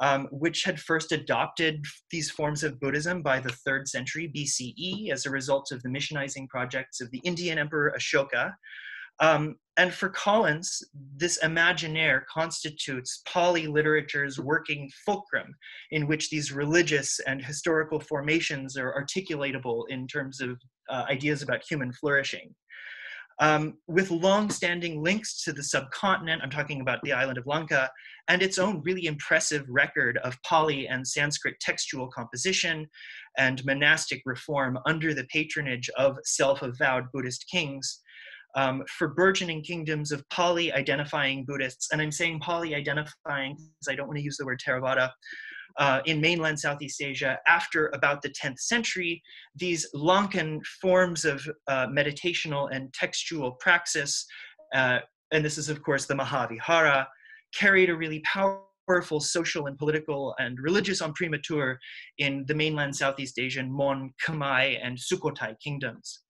S2: um, which had first adopted these forms of Buddhism by the third century BCE as a result of the missionizing projects of the Indian Emperor Ashoka. Um, and for Collins, this imaginaire constitutes Pali literature's working fulcrum in which these religious and historical formations are articulatable in terms of uh, ideas about human flourishing um, with long-standing links to the subcontinent. I'm talking about the island of Lanka and its own really impressive record of Pali and Sanskrit textual composition and monastic reform under the patronage of self-avowed Buddhist kings. Um, for burgeoning kingdoms of Pali identifying Buddhists, and I'm saying Pali identifying because I don't want to use the word Theravada, uh, in mainland Southeast Asia after about the 10th century, these Lankan forms of uh, meditational and textual praxis, uh, and this is of course the Mahavihara, carried a really powerful social and political and religious imprimatur in the mainland Southeast Asian Mon, Khmer, and Sukhothai kingdoms.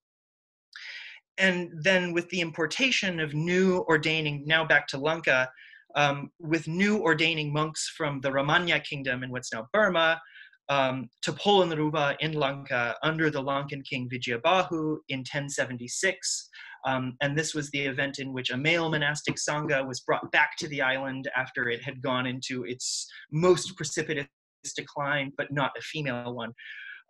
S2: And then with the importation of new ordaining, now back to Lanka, um, with new ordaining monks from the Ramanya kingdom in what's now Burma um, to Polonnaruwa in Lanka under the Lankan king Vijayabahu in 1076. Um, and this was the event in which a male monastic sangha was brought back to the island after it had gone into its most precipitous decline, but not a female one.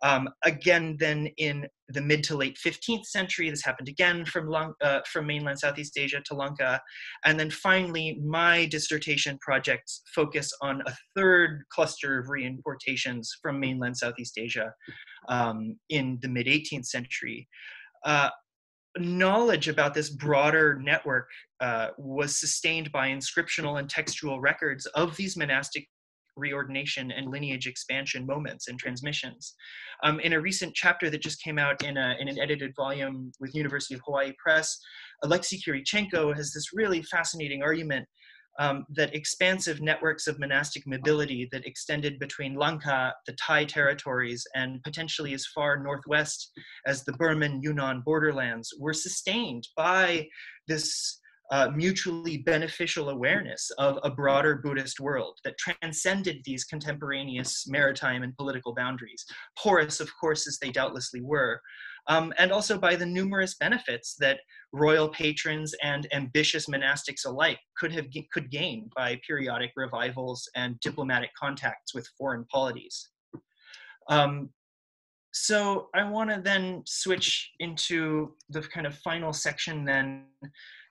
S2: Um, again, then in the mid to late 15th century, this happened again from, uh, from mainland Southeast Asia to Lanka. And then finally, my dissertation projects focus on a third cluster of reimportations from mainland Southeast Asia um, in the mid 18th century. Uh, knowledge about this broader network uh, was sustained by inscriptional and textual records of these monastic reordination and lineage expansion moments and transmissions. Um, in a recent chapter that just came out in, a, in an edited volume with University of Hawaii Press, Alexei Kirichenko has this really fascinating argument um, that expansive networks of monastic mobility that extended between Lanka, the Thai territories, and potentially as far northwest as the Burman Yunnan borderlands were sustained by this uh, mutually beneficial awareness of a broader Buddhist world that transcended these contemporaneous maritime and political boundaries, porous, of course, as they doubtlessly were, um, and also by the numerous benefits that royal patrons and ambitious monastics alike could have could gain by periodic revivals and diplomatic contacts with foreign polities. Um, so I want to then switch into the kind of final section then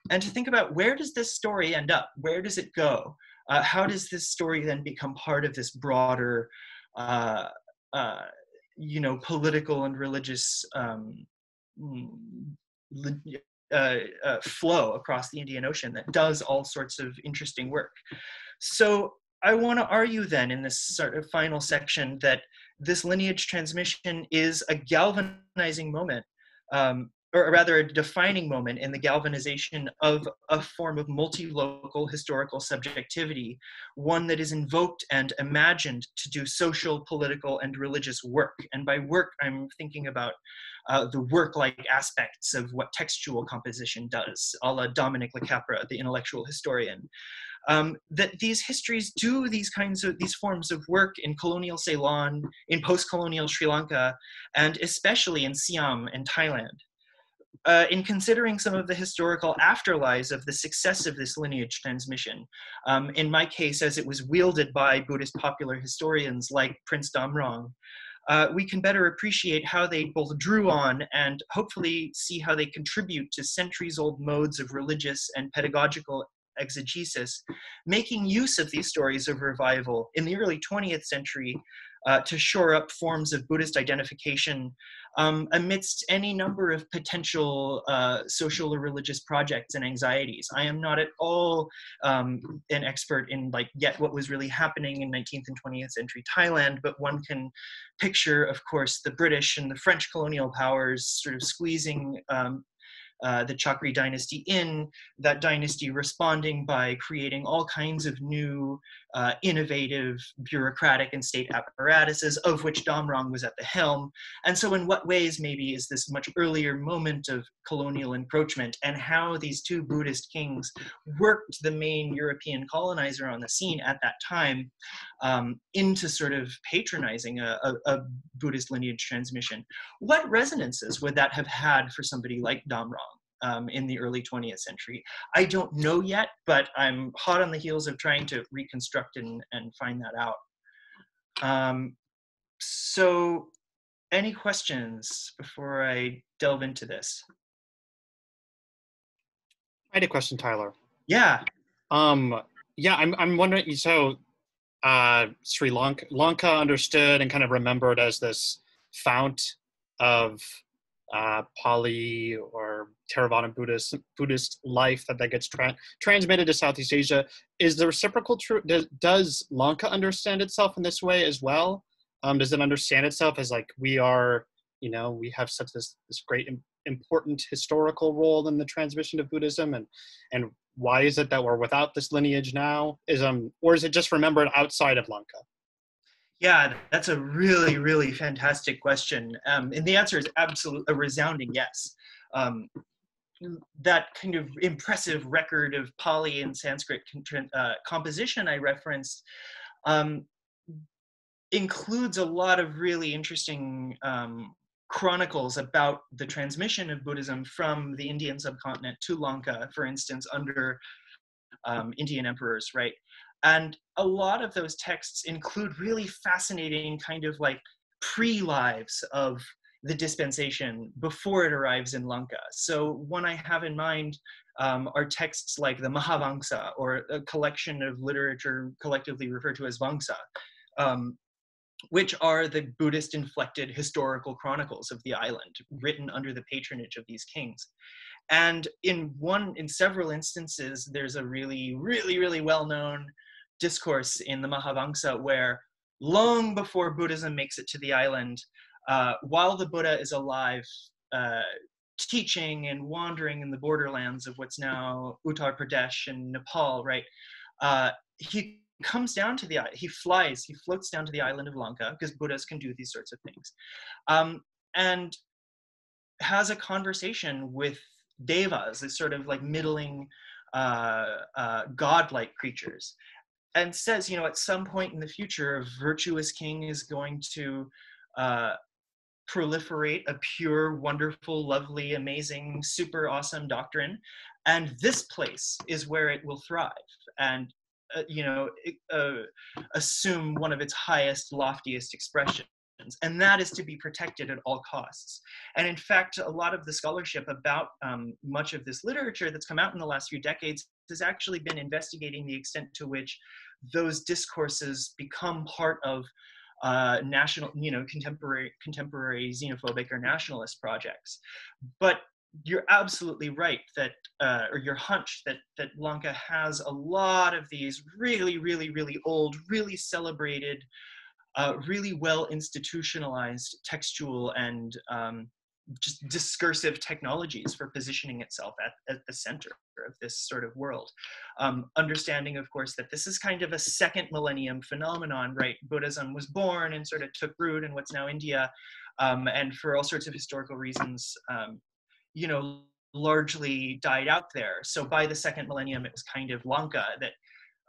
S2: and to think about where does this story end up? Where does it go? Uh, how does this story then become part of this broader, uh, uh, you know, political and religious um, mm, uh, uh, flow across the Indian Ocean that does all sorts of interesting work? So I want to argue then in this sort of final section that this lineage transmission is a galvanizing moment um, or rather a defining moment in the galvanization of a form of multi-local historical subjectivity, one that is invoked and imagined to do social, political, and religious work. And by work, I'm thinking about uh, the work-like aspects of what textual composition does, a la Dominic LaCapra, the intellectual historian. Um, that these histories do these kinds of these forms of work in colonial Ceylon, in post-colonial Sri Lanka, and especially in Siam and Thailand uh, in considering some of the historical afterlives of the success of this lineage transmission, um, in my case, as it was wielded by Buddhist popular historians like Prince Damrong, uh, we can better appreciate how they both drew on and hopefully see how they contribute to centuries old modes of religious and pedagogical exegesis, making use of these stories of revival in the early 20th century uh, to shore up forms of Buddhist identification um, amidst any number of potential uh, social or religious projects and anxieties. I am not at all um, an expert in like yet what was really happening in 19th and 20th century Thailand, but one can picture, of course, the British and the French colonial powers sort of squeezing um, uh, the Chakri dynasty in, that dynasty responding by creating all kinds of new, uh, innovative bureaucratic and state apparatuses, of which Damrong was at the helm. And so, in what ways, maybe, is this much earlier moment of colonial encroachment and how these two Buddhist kings worked the main European colonizer on the scene at that time um, into sort of patronizing a, a, a Buddhist lineage transmission? What resonances would that have had for somebody like Damrong? Um, in the early 20th century. I don't know yet, but I'm hot on the heels of trying to reconstruct and, and find that out. Um, so, any questions before I delve into this?
S1: I had a question, Tyler.
S2: Yeah.
S1: Um, yeah, I'm, I'm wondering, so uh, Sri Lanka, Lanka understood and kind of remembered as this fount of uh, Pali or Theravada Buddhist Buddhist life that that gets tra- transmitted to Southeast Asia. Is the reciprocal true? Does, does Lanka understand itself in this way as well? Um, does it understand itself as like we are? You know, we have such this this great important historical role in the transmission of Buddhism, and and why is it that we're without this lineage now? Is um or is it just remembered outside of Lanka?
S2: Yeah, that's a really, really fantastic question. Um, and the answer is absolute, a resounding yes. Um, that kind of impressive record of Pali and Sanskrit uh, composition I referenced um, includes a lot of really interesting um, chronicles about the transmission of Buddhism from the Indian subcontinent to Lanka, for instance, under um, Indian emperors, right? And a lot of those texts include really fascinating kind of like pre-lives of the dispensation before it arrives in Lanka. So one I have in mind um, are texts like the Mahavamsa or a collection of literature collectively referred to as Vamsa, um, which are the Buddhist inflected historical chronicles of the island written under the patronage of these kings. And in one, in several instances, there's a really, really, really well-known discourse in the Mahavamsa where long before Buddhism makes it to the island, uh, while the Buddha is alive, uh, teaching and wandering in the borderlands of what's now Uttar Pradesh and Nepal, right? Uh, he comes down to the he flies he floats down to the island of lanka because buddhas can do these sorts of things um, and has a conversation with devas this sort of like middling uh, uh, godlike creatures and says, you know, at some point in the future, a virtuous king is going to uh, proliferate a pure, wonderful, lovely, amazing, super awesome doctrine, and this place is where it will thrive and uh, you know uh, assume one of its highest, loftiest expressions. And that is to be protected at all costs. And in fact, a lot of the scholarship about um, much of this literature that's come out in the last few decades has actually been investigating the extent to which those discourses become part of uh, national, you know, contemporary, contemporary xenophobic or nationalist projects. But you're absolutely right that, uh, or your hunch that that Lanka has a lot of these really, really, really old, really celebrated, uh, really well institutionalized textual and um, just discursive technologies for positioning itself at, at the center of this sort of world. Um, understanding, of course, that this is kind of a second millennium phenomenon, right? Buddhism was born and sort of took root in what's now India, um, and for all sorts of historical reasons, um, you know, largely died out there. So by the second millennium, it was kind of Lanka that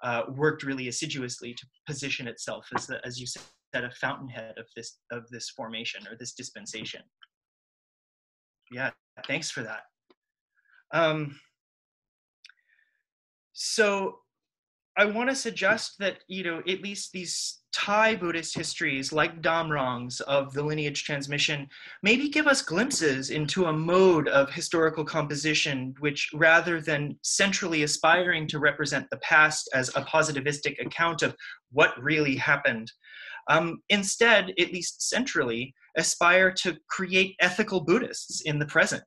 S2: uh, worked really assiduously to position itself as, the, as you said, a fountainhead of this of this formation or this dispensation yeah, thanks for that. Um, so I want to suggest that, you know, at least these Thai Buddhist histories, like Damrong's of the lineage transmission, maybe give us glimpses into a mode of historical composition which, rather than centrally aspiring to represent the past as a positivistic account of what really happened, um, instead, at least centrally, aspire to create ethical Buddhists in the present,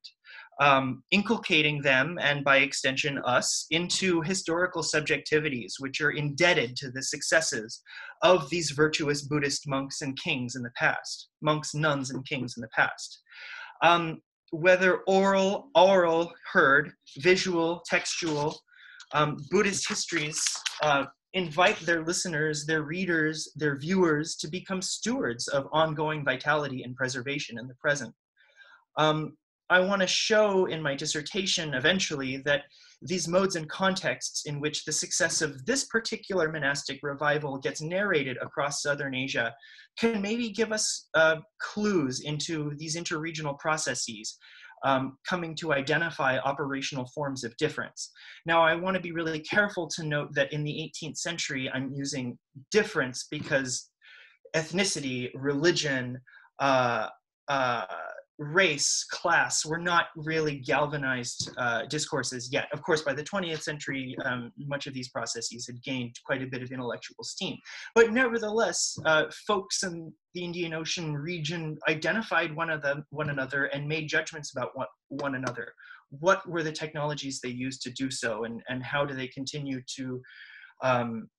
S2: um, inculcating them, and by extension us, into historical subjectivities which are indebted to the successes of these virtuous Buddhist monks and kings in the past, monks, nuns, and kings in the past. Um, whether oral, oral, heard, visual, textual, um, Buddhist histories uh, invite their listeners, their readers, their viewers to become stewards of ongoing vitality and preservation in the present. Um, I want to show in my dissertation eventually that these modes and contexts in which the success of this particular monastic revival gets narrated across Southern Asia can maybe give us uh, clues into these interregional processes um, coming to identify operational forms of difference. Now, I want to be really careful to note that in the 18th century, I'm using difference because ethnicity, religion, uh, uh, race, class were not really galvanized uh, discourses yet. Of course, by the 20th century, um, much of these processes had gained quite a bit of intellectual steam. But nevertheless, uh, folks in the Indian Ocean region identified one, of them, one another and made judgments about one, one another. What were the technologies they used to do so, and, and how do they continue to um,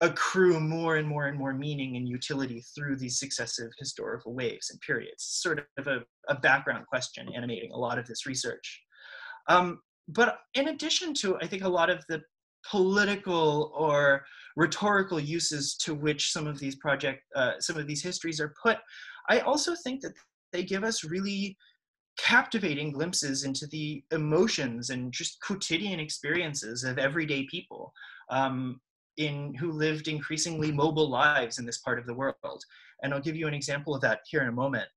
S2: accrue more and more and more meaning and utility through these successive historical waves and periods. Sort of a, a background question animating a lot of this research. Um, but in addition to, I think, a lot of the political or rhetorical uses to which some of these project, uh, some of these histories are put, I also think that they give us really captivating glimpses into the emotions and just quotidian experiences of everyday people. Um, in who lived increasingly mobile lives in this part of the world. And I'll give you an example of that here in a moment.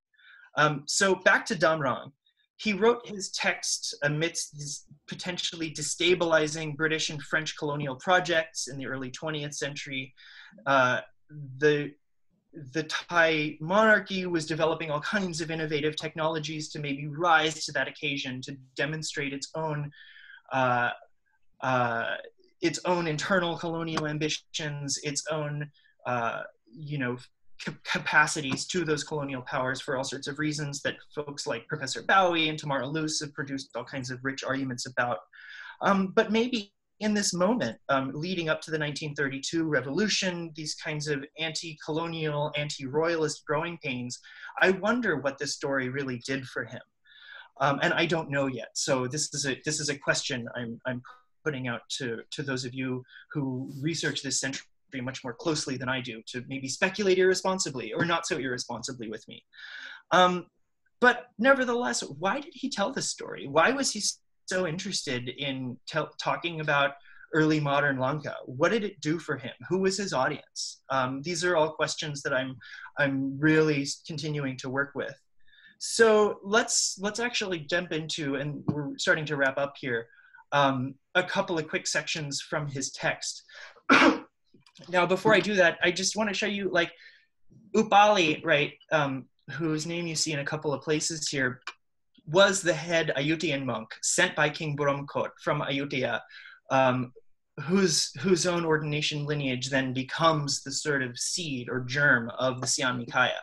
S2: Um, so back to Damrong. He wrote his text amidst these potentially destabilizing British and French colonial projects in the early 20th century. Uh, the the Thai monarchy was developing all kinds of innovative technologies to maybe rise to that occasion to demonstrate its own uh, uh, its own internal colonial ambitions, its own, uh, you know, capacities to those colonial powers for all sorts of reasons that folks like Professor Bowie and Tamara Loos have produced all kinds of rich arguments about. Um, but maybe in this moment, um, leading up to the 1932 revolution, these kinds of anti-colonial, anti-royalist growing pains, I wonder what this story really did for him. Um, and I don't know yet. So this is a this is a question I'm I'm putting out to, to those of you who research this century much more closely than I do to maybe speculate irresponsibly or not so irresponsibly with me. Um, but nevertheless, why did he tell this story? Why was he so interested in talking about early modern Lanka? What did it do for him? Who was his audience? Um, these are all questions that I'm, I'm really continuing to work with. So let's, let's actually jump into, and we're starting to wrap up here, um, a couple of quick sections from his text. now, before I do that, I just want to show you like Upali, right, um, whose name you see in a couple of places here, was the head Ayutthayan monk sent by King Boromokot from Ayutthaya, um, whose whose own ordination lineage then becomes the sort of seed or germ of the Siam Nikaya,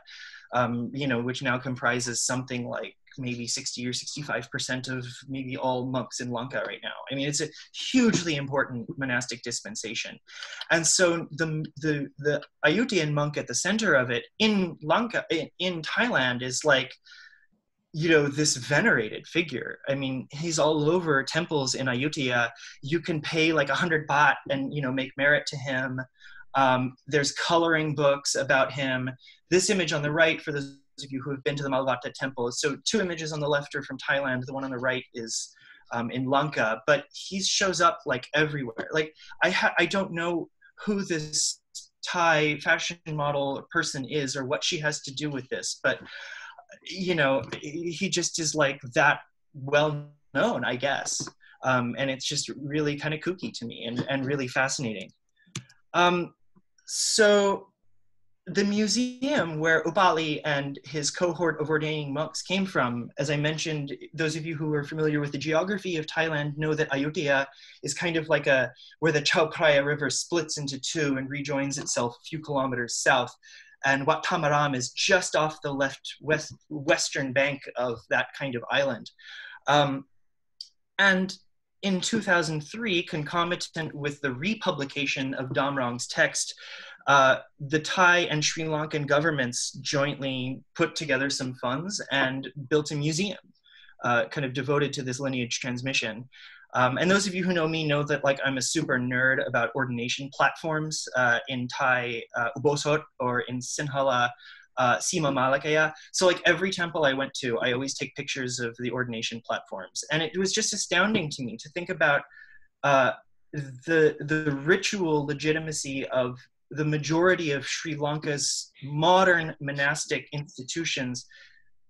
S2: um, you know, which now comprises something like maybe 60 or 65% of maybe all monks in Lanka right now. I mean, it's a hugely important monastic dispensation. And so the, the, the Ayutthayan monk at the center of it in Lanka, in, in Thailand is like, you know this venerated figure i mean he's all over temples in ayutthaya you can pay like a hundred baht and you know make merit to him um, there's coloring books about him this image on the right for those of you who have been to the Malwatta temple so two images on the left are from thailand the one on the right is um, in lanka but he shows up like everywhere like i i don't know who this thai fashion model person is or what she has to do with this but you know, he just is like that well known, I guess. Um, and it's just really kind of kooky to me and, and really fascinating. Um, so the museum where Upali and his cohort of ordaining monks came from, as I mentioned, those of you who are familiar with the geography of Thailand know that Ayutthaya is kind of like a where the Chao Phraya River splits into two and rejoins itself a few kilometers south and Wat Thammaram is just off the left west, western bank of that kind of island. Um, and in 2003, concomitant with the republication of Damrong's text, uh, the Thai and Sri Lankan governments jointly put together some funds and built a museum uh, kind of devoted to this lineage transmission. Um, and those of you who know me know that like I'm a super nerd about ordination platforms uh, in Thai uh, Ubosot or in Sinhala uh, Sima Malakaya. So like every temple I went to, I always take pictures of the ordination platforms, and it was just astounding to me to think about uh, the the ritual legitimacy of the majority of Sri Lanka's modern monastic institutions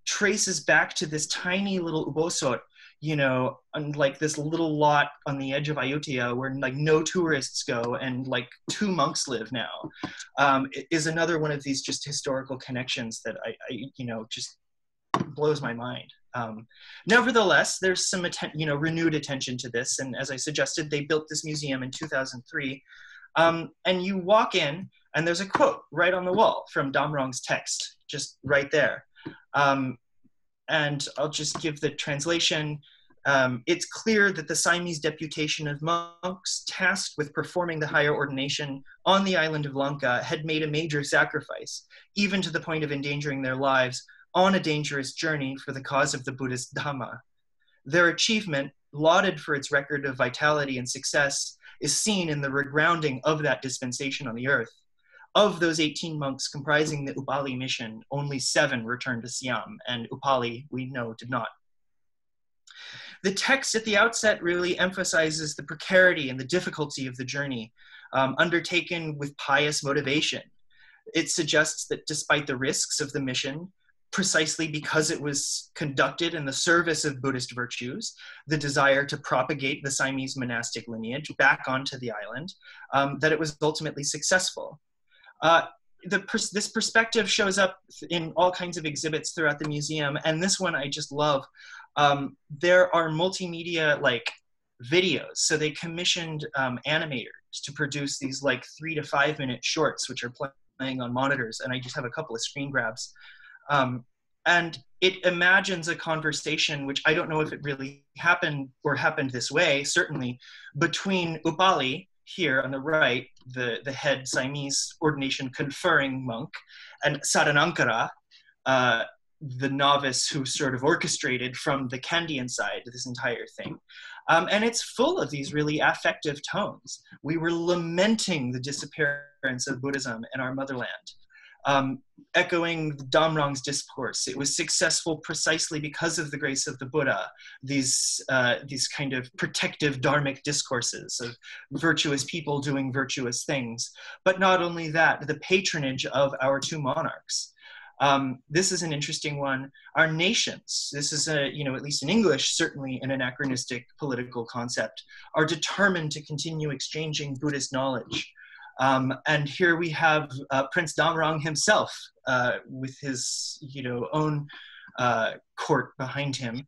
S2: traces back to this tiny little ubosot you know, like this little lot on the edge of Ayutthaya where like no tourists go and like two monks live now, um, is another one of these just historical connections that I, I you know, just blows my mind. Um, nevertheless, there's some atten- you know renewed attention to this, and as I suggested, they built this museum in 2003. Um, and you walk in, and there's a quote right on the wall from Damrong's text, just right there. Um, and I'll just give the translation. Um, it's clear that the Siamese deputation of monks tasked with performing the higher ordination on the island of Lanka had made a major sacrifice, even to the point of endangering their lives on a dangerous journey for the cause of the Buddhist Dhamma. Their achievement, lauded for its record of vitality and success, is seen in the regrounding of that dispensation on the earth. Of those 18 monks comprising the Upali mission, only seven returned to Siam, and Upali, we know, did not. The text at the outset really emphasizes the precarity and the difficulty of the journey, um, undertaken with pious motivation. It suggests that despite the risks of the mission, precisely because it was conducted in the service of Buddhist virtues, the desire to propagate the Siamese monastic lineage back onto the island, um, that it was ultimately successful. Uh, the this perspective shows up in all kinds of exhibits throughout the museum, and this one I just love. Um, there are multimedia like videos, so they commissioned um, animators to produce these like three to five minute shorts, which are playing on monitors, and I just have a couple of screen grabs. Um, and it imagines a conversation, which I don't know if it really happened or happened this way, certainly, between Upali, here on the right, the, the head Siamese ordination conferring monk, and Saranankara, uh, the novice who sort of orchestrated from the Kandyan side this entire thing. Um, and it's full of these really affective tones. We were lamenting the disappearance of Buddhism in our motherland um, echoing Damrong's discourse. It was successful precisely because of the grace of the Buddha, these, uh, these kind of protective dharmic discourses of virtuous people doing virtuous things. But not only that, the patronage of our two monarchs. Um, this is an interesting one. Our nations, this is a, you know, at least in English, certainly an anachronistic political concept, are determined to continue exchanging Buddhist knowledge. Um, and here we have uh, Prince Damrong himself uh, with his you know, own uh, court behind him,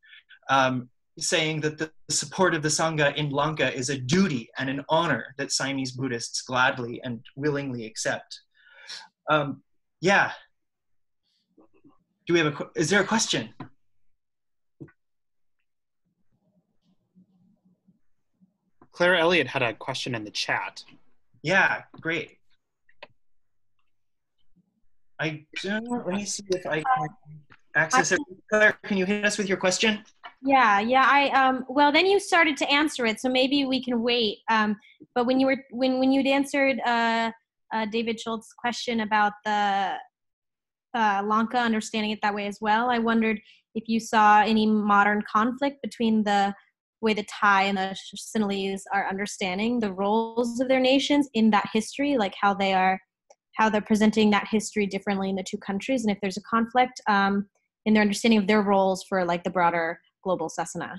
S2: um, saying that the support of the Sangha in Lanka is a duty and an honor that Siamese Buddhists gladly and willingly accept. Um, yeah. Do we have a, is there a question?
S1: Claire Elliott had a question in the chat.
S2: Yeah, great. I don't, let me see if I can. access it. Claire, can you hit us with your question?
S3: Yeah, yeah. I um. Well, then you started to answer it, so maybe we can wait. Um, but when you were when when you'd answered uh, uh David Schultz's question about the uh, Lanka understanding it that way as well, I wondered if you saw any modern conflict between the way the Thai and the Sinhalese are understanding the roles of their nations in that history, like how they are how they're presenting that history differently in the two countries, and if there's a conflict um, in their understanding of their roles for like the broader global Sasana.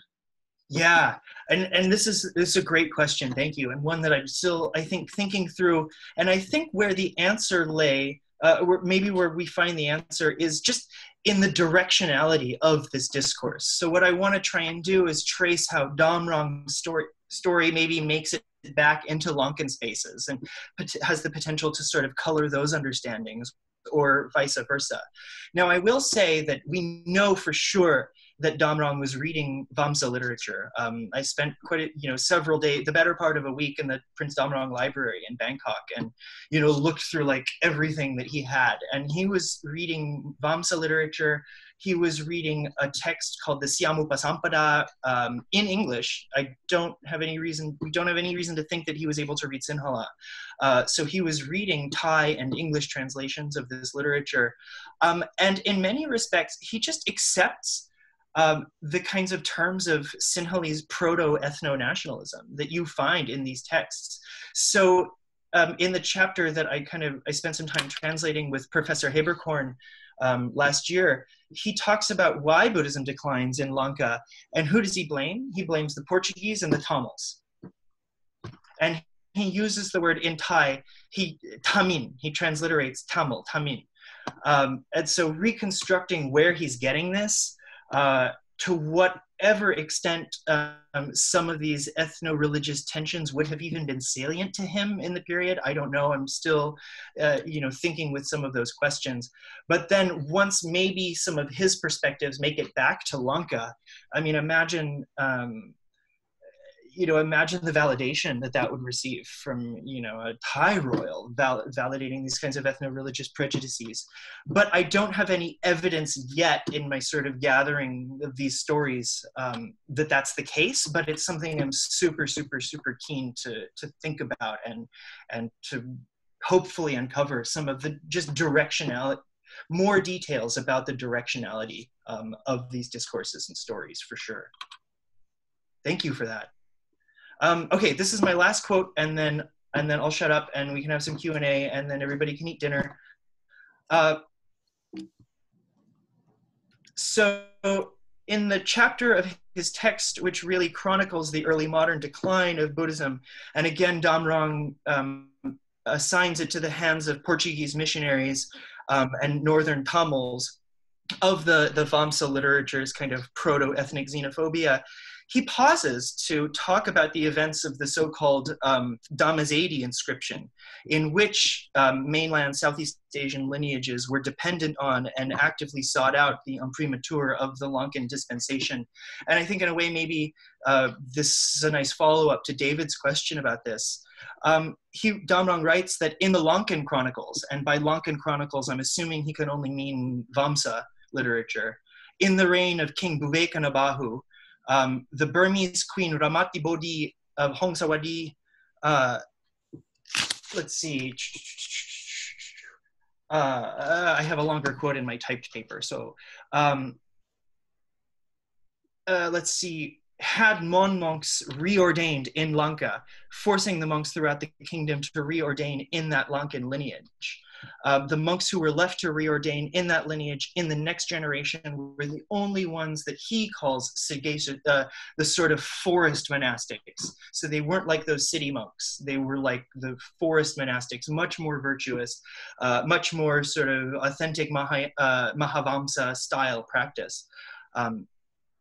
S2: Yeah, and and this is this is a great question. Thank you, and one that I'm still I think thinking through, and I think where the answer lay, uh, maybe where we find the answer is just in the directionality of this discourse. So what I want to try and do is trace how Damrong's story story maybe makes it back into Lankan spaces and has the potential to sort of color those understandings or vice versa. Now, I will say that we know for sure that Damrong was reading Vamsa literature. Um, I spent quite a, you know several days, the better part of a week in the Prince Damrong Library in Bangkok, and you know looked through like everything that he had, and he was reading Vamsa literature. He was reading a text called the Siamupasampada um, in English. I don't have any reason, we don't have any reason to think that he was able to read Sinhala. Uh, so he was reading Thai and English translations of this literature. Um, and in many respects, he just accepts um, the kinds of terms of Sinhalese proto ethno nationalism that you find in these texts. So, um, in the chapter that I kind of I spent some time translating with Professor Haberkorn um, last year, he talks about why Buddhism declines in Lanka, and who does he blame? He blames the Portuguese and the Tamils, and he uses the word in Thai, he Tamin. He transliterates Tamil, Tamin. Um, and so reconstructing where he's getting this uh, to whatever extent um, some of these ethno-religious tensions would have even been salient to him in the period, I don't know. I'm still, uh, you know, thinking with some of those questions. But then once maybe some of his perspectives make it back to Lanka, I mean, imagine um, you know, imagine the validation that that would receive from, you know, a Thai royal val- validating these kinds of ethno-religious prejudices. But I don't have any evidence yet in my sort of gathering of these stories um, that that's the case. But it's something I'm super, super, super keen to to think about and and to hopefully uncover some of the just directionality, more details about the directionality um, of these discourses and stories for sure. Thank you for that. Um, okay, this is my last quote, and then and then I'll shut up, and we can have some Q and A, and then everybody can eat dinner. Uh, so in the chapter of his text, which really chronicles the early modern decline of Buddhism, and again, Damrong um, assigns it to the hands of Portuguese missionaries um, and Northern Tamils of the, the Vamsa literature's kind of proto-ethnic xenophobia he pauses to talk about the events of the so-called um, Dhammaseddhi inscription, in which um, mainland Southeast Asian lineages were dependent on and actively sought out the imprimatur of the Lankan dispensation. And I think in a way maybe uh, this is a nice follow-up to David's question about this. Um, he, Damrong writes that in the Lankan chronicles, and by Lankan chronicles I'm assuming he can only mean Vamsa literature, in the reign of King Bhuvekanabahu, um, the Burmese queen Ramati Bodhi of Hongsawadi, uh, let's see, uh, I have a longer quote in my typed paper. So um, uh, let's see, had Mon monks reordained in Lanka, forcing the monks throughout the kingdom to reordain in that Lankan lineage. Uh, the monks who were left to reordain in that lineage in the next generation were the only ones that he calls uh, the sort of forest monastics. So they weren't like those city monks. They were like the forest monastics, much more virtuous, uh, much more sort of authentic uh, Mahavamsa style practice. Um,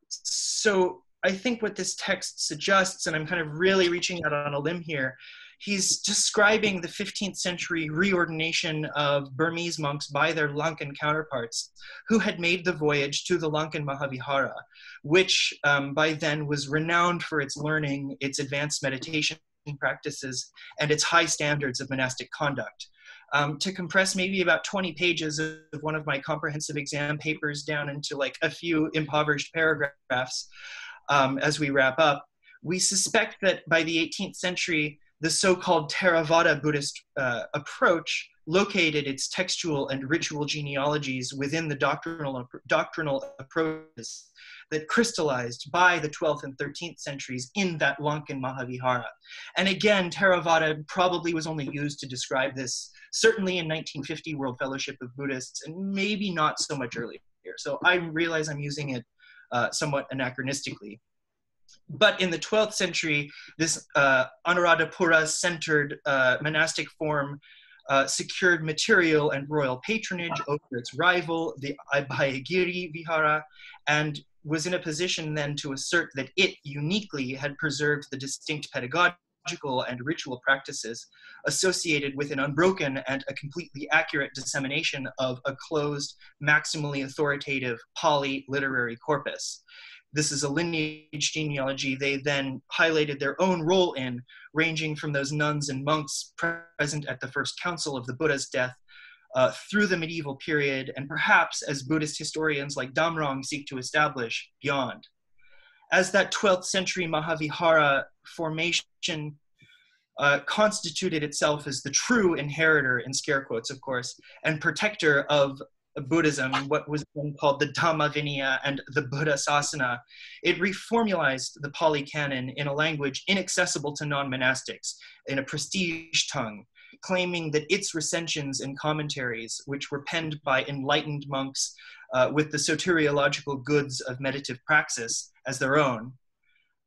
S2: so I think what this text suggests, and I'm kind of really reaching out on a limb here, he's describing the 15th century reordination of Burmese monks by their Lankan counterparts who had made the voyage to the Lankan Mahavihara, which um, by then was renowned for its learning, its advanced meditation practices, and its high standards of monastic conduct. um, to compress maybe about 20 pages of one of my comprehensive exam papers down into like a few impoverished paragraphs um, as we wrap up, we suspect that by the 18th century, the so-called Theravada Buddhist uh, approach located its textual and ritual genealogies within the doctrinal, doctrinal approaches that crystallized by the 12th and 13th centuries in that Lankan Mahavihara. And again, Theravada probably was only used to describe this, certainly in 1950 World Fellowship of Buddhists, and maybe not so much earlier. So I realize I'm using it uh, somewhat anachronistically. But in the 12th century, this uh, Anuradhapura centered uh, monastic form uh, secured material and royal patronage over its rival, the Abhayagiri Vihara, and was in a position then to assert that it uniquely had preserved the distinct pedagogical and ritual practices associated with an unbroken and a completely accurate dissemination of a closed, maximally authoritative Pali literary corpus. This is a lineage genealogy they then highlighted their own role in, ranging from those nuns and monks present at the first council of the Buddha's death uh, through the medieval period, and perhaps as Buddhist historians like Damrong seek to establish beyond. As that 12th century Mahavihara formation uh, constituted itself as the true inheritor, in scare quotes, of course, and protector of Buddhism, what was then called the Dhamma Vinaya and the Buddha Sasana, it reformulized the Pali Canon in a language inaccessible to non monastics, in a prestige tongue, claiming that its recensions and commentaries, which were penned by enlightened monks uh, with the soteriological goods of meditative praxis as their own,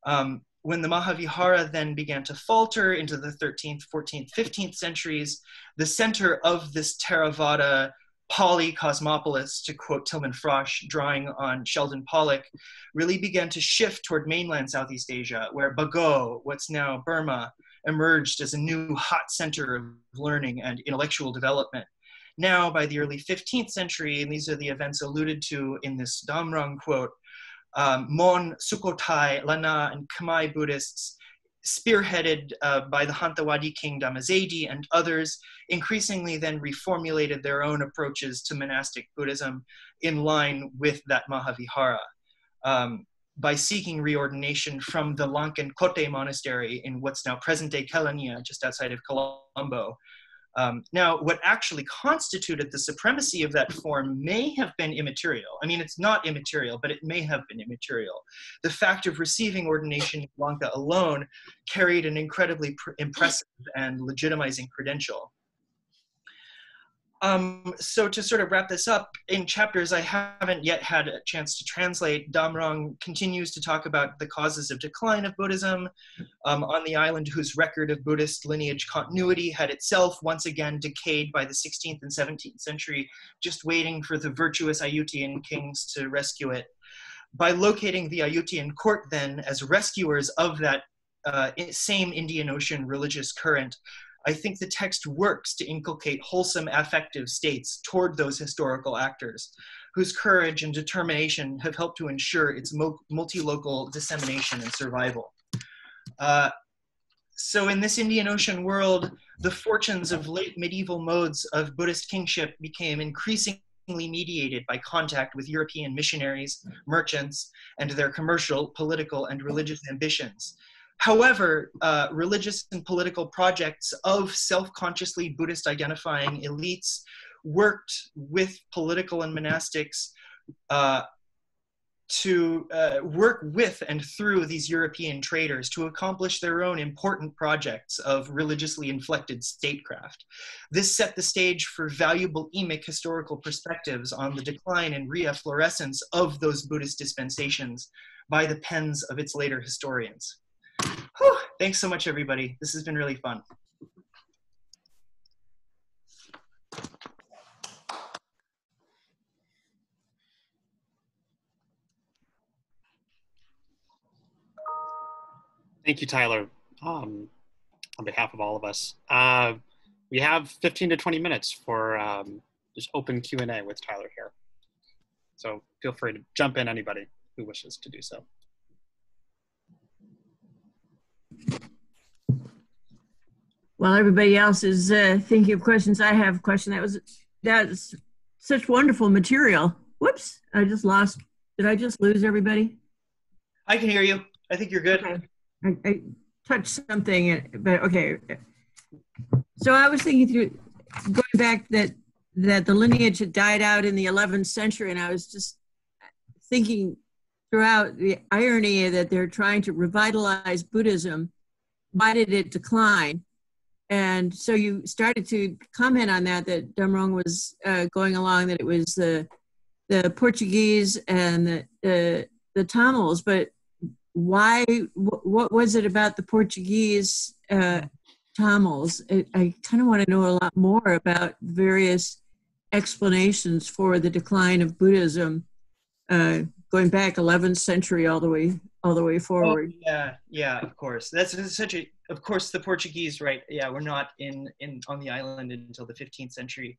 S2: um, when the Mahavihara then began to falter into the 13th, 14th, 15th centuries, the center of this Theravada Pali cosmopolis, to quote Tilman Frasch, drawing on Sheldon Pollock, really began to shift toward mainland Southeast Asia, where Bago, what's now Burma, emerged as a new hot center of learning and intellectual development. Now, by the early 15th century, and these are the events alluded to in this Damrong quote, um, Mon, Sukhothai, Lanna, and Khmer Buddhists, spearheaded uh, by the Hanthawaddy king Dhammaseddhi and others, increasingly then reformulated their own approaches to monastic Buddhism in line with that Mahavihara. Um, by seeking reordination from the Lankan Kotte monastery in what's now present day Kelaniya, just outside of Colombo. Um, now, what actually constituted the supremacy of that form may have been immaterial. I mean, it's not immaterial, but it may have been immaterial. The fact of receiving ordination in Lanka alone carried an incredibly impressive and legitimizing credential. Um, so to sort of wrap this up, in chapters I haven't yet had a chance to translate, Damrong continues to talk about the causes of decline of Buddhism um, on the island whose record of Buddhist lineage continuity had itself once again decayed by the 16th and 17th century, just waiting for the virtuous Ayutthayan kings to rescue it. By locating the Ayutthayan court then as rescuers of that uh, same Indian Ocean religious current, I think the text works to inculcate wholesome affective states toward those historical actors, whose courage and determination have helped to ensure its multi-local dissemination and survival. Uh, so in this Indian Ocean world, the fortunes of late medieval modes of Buddhist kingship became increasingly mediated by contact with European missionaries, merchants, and their commercial, political, and religious ambitions, However, uh, religious and political projects of self consciously Buddhist identifying elites worked with political and monastics uh, to uh, work with and through these European traders to accomplish their own important projects of religiously inflected statecraft. This set the stage for valuable emic historical perspectives on the decline and reafflorescence of those Buddhist dispensations by the pens of its later historians. Whew, thanks so much, everybody. This has been really fun.
S1: Thank you, Tyler, um, on behalf of all of us. Uh, we have 15 to 20 minutes for um, just open Q&A with Tyler here. So feel free to jump in, anybody who wishes to do so.
S4: While everybody else is uh, thinking of questions, I have a question. That was that's such wonderful material. Whoops, I just lost. Did I just lose everybody?
S2: I can hear you. I think you're good.
S4: Okay. I, I touched something, but okay. So I was thinking through going back that that the lineage had died out in the 11th century, and I was just thinking throughout the irony that they're trying to revitalize Buddhism. Why did it decline? And so you started to comment on that, that Damrong was uh, going along, that it was the, the Portuguese and the, the, the Tamils, but why, wh- what was it about the Portuguese uh, Tamils? I, I kind of want to know a lot more about various explanations for the decline of Buddhism uh, going back 11th century all the way all the way forward.
S2: Oh, yeah, yeah, of course. That's such a. Of course, the Portuguese, right? Yeah, we're not in in on the island until the 15th century.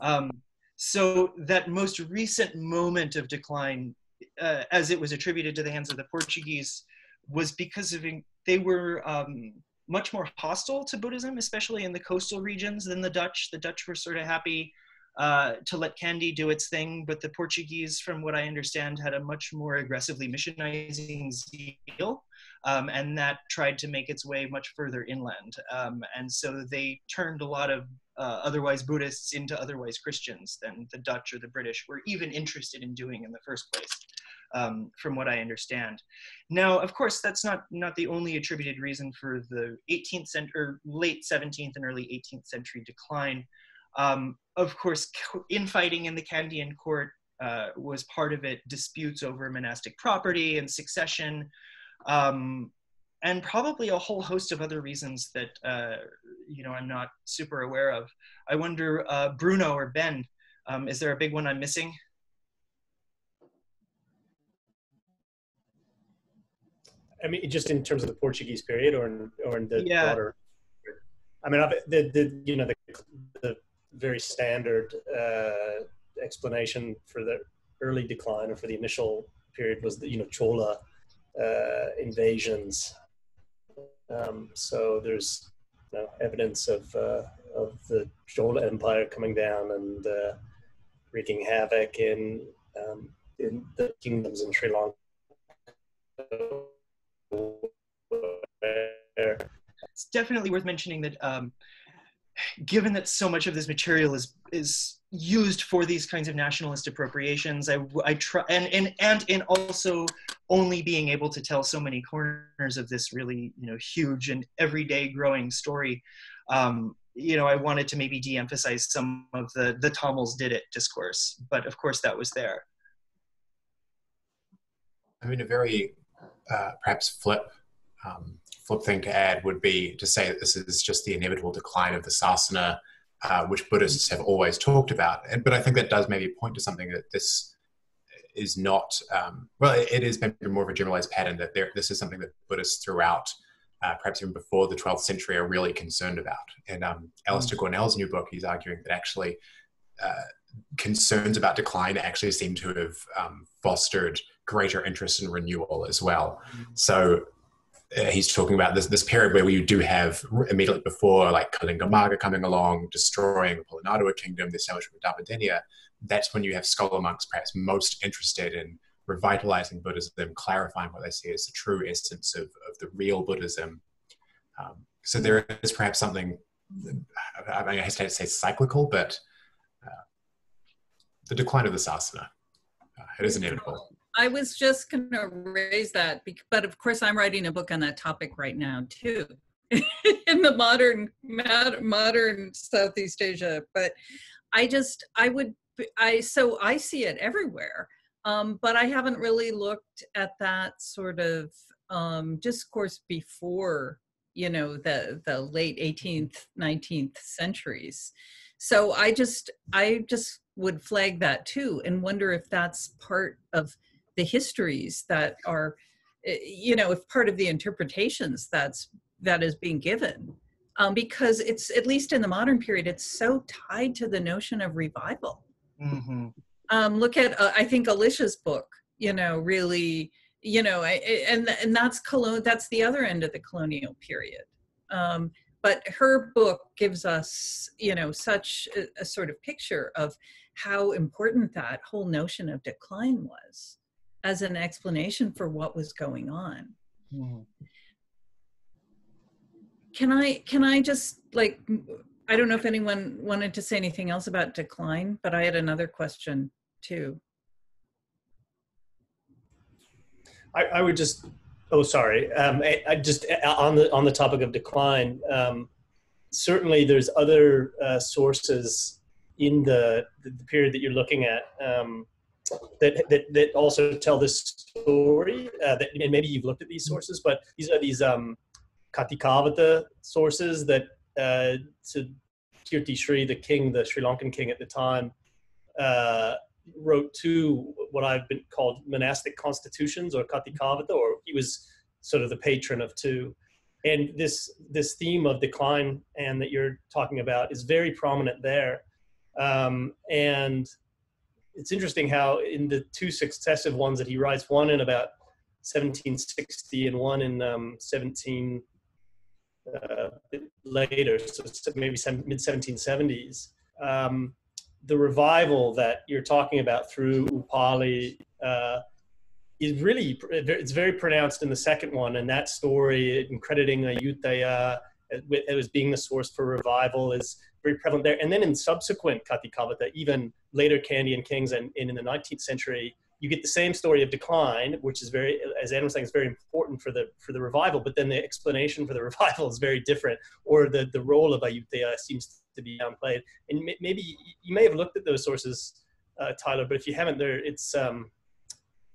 S2: Um, so that most recent moment of decline, uh, as it was attributed to the hands of the Portuguese, was because of they were um, much more hostile to Buddhism, especially in the coastal regions, than the Dutch. The Dutch were sort of happy uh, to let Kandy do its thing, but the Portuguese, from what I understand, had a much more aggressively missionizing zeal, um, and that tried to make its way much further inland. Um, and so they turned a lot of uh, otherwise Buddhists into otherwise Christians than the Dutch or the British were even interested in doing in the first place. Um, from what I understand. Now, of course, that's not not the only attributed reason for the 18th century, or late 17th and early 18th century decline. Um, of course, infighting in the Kandyan court uh, was part of it, disputes over monastic property and succession, um, and probably a whole host of other reasons that uh, you know I'm not super aware of. I wonder, uh, Bruno or Ben, um, is there a big one I'm missing?
S5: I mean, just in terms of the Portuguese period, or in, or in the
S2: yeah.
S5: broader. I mean, the the you know the very standard uh, explanation for the early decline or for the initial period was the you know Chola uh, invasions. Um, so there's you know, evidence of uh, of the Chola Empire coming down and uh, wreaking havoc in um, in the kingdoms in Sri Lanka.
S2: It's definitely worth mentioning that um, given that so much of this material is is used for these kinds of nationalist appropriations i i try and and and in also only being able to tell so many corners of this really you know huge and everyday growing story um, you know i wanted to maybe de-emphasize some of the the tamils did it discourse but of course that was there.
S6: I mean a very uh, perhaps flip um, flip thing to add would be to say that this is just the inevitable decline of the sasana, uh, which Buddhists have always talked about. And, but I think that does maybe point to something that this is not, um, well, it is maybe more of a generalized pattern that there, this is something that Buddhists throughout, uh, perhaps even before the 12th century, are really concerned about. And um, Alastair mm. Gornall's new book, he's arguing that actually uh, concerns about decline actually seem to have um, fostered greater interest in renewal as well. Mm. So uh, he's talking about this this period where you do have immediately before like Kalinga coming along, destroying the Polonnaruwa kingdom, the establishment of Dambadeniya. That's when you have scholar monks perhaps most interested in revitalizing Buddhism, clarifying what they see as the true essence of, of the real Buddhism. Um, so there is perhaps something, I, mean, I hesitate to say cyclical, but uh, the decline of the sasana, uh, it is inevitable.
S7: I was just going to raise that, but of course, I'm writing a book on that topic right now too, in the modern modern Southeast Asia. But I just I would I so I see it everywhere, um, but I haven't really looked at that sort of um, discourse before you know the the late 18th 19th centuries so i just i just would flag that too and wonder if that's part of the histories that are eh, you know if part of the interpretations that's that is being given. Um, because it's at least in the modern period it's so tied to the notion of revival. Mm-hmm. um, look at uh, i think alicia's book you know really you know and and that's colon that's the other end of the colonial period. Um, but her book gives us you know such a, a sort of picture of how important that whole notion of decline was as an explanation for what was going on can i can i just like i don't know if anyone wanted to say anything else about decline but i had another question too
S5: I, I would just. Oh, sorry. Um, I, I just on the on the topic of decline. Um, certainly, there's other uh, sources in the, the period that you're looking at um, that, that that also tell this story. Uh, that and maybe you've looked at these sources, but these are these um, Katikavata sources that uh, to Kirti Sri, the king, the Sri Lankan king at the time, uh, wrote two what I've been called monastic constitutions or katikavata, or he was sort of the patron of two. And this this theme of decline and that you're talking about is very prominent there. Um, and it's interesting how in the two successive ones that he writes, one in about 1760 and one in um, 17 uh, later, so maybe mid 1770s. Um, the revival that you're talking about through Upali uh, is really it's very pronounced in the second one, and that story and crediting Ayutthaya as being the source for revival is very prevalent there. And then in subsequent Katikavata, even later Kandyan kings and, and in the 19th century, you get the same story of decline, which is very, as Anne was saying, is very important for the for the revival. But then the explanation for the revival is very different, or the the role of Ayutthaya seems to be downplayed. And maybe you may have looked at those sources, uh, Tyler, but if you haven't, there it's um,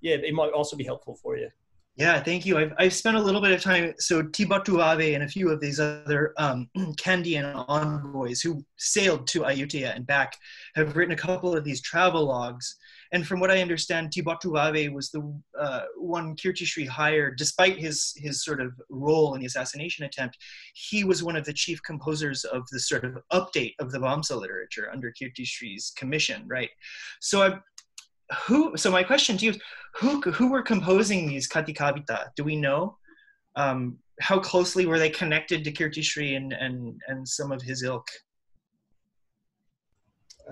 S5: yeah, it might also be helpful for you.
S2: Yeah, thank you. I've, I've spent a little bit of time. So Tibatuave and a few of these other um, Kandyan envoys who sailed to Ayutthaya and back have written a couple of these travel logs and from what I understand, Tibatuave was the uh, one Kirtishri hired, despite his his sort of role in the assassination attempt. He was one of the chief composers of the sort of update of the Vamsa literature under Kirtishri's commission, right? So I, who? So my question to you is, who who were composing these Katikavata? Do we know? Um, how closely were they connected to Kirtishri and and and some of his ilk?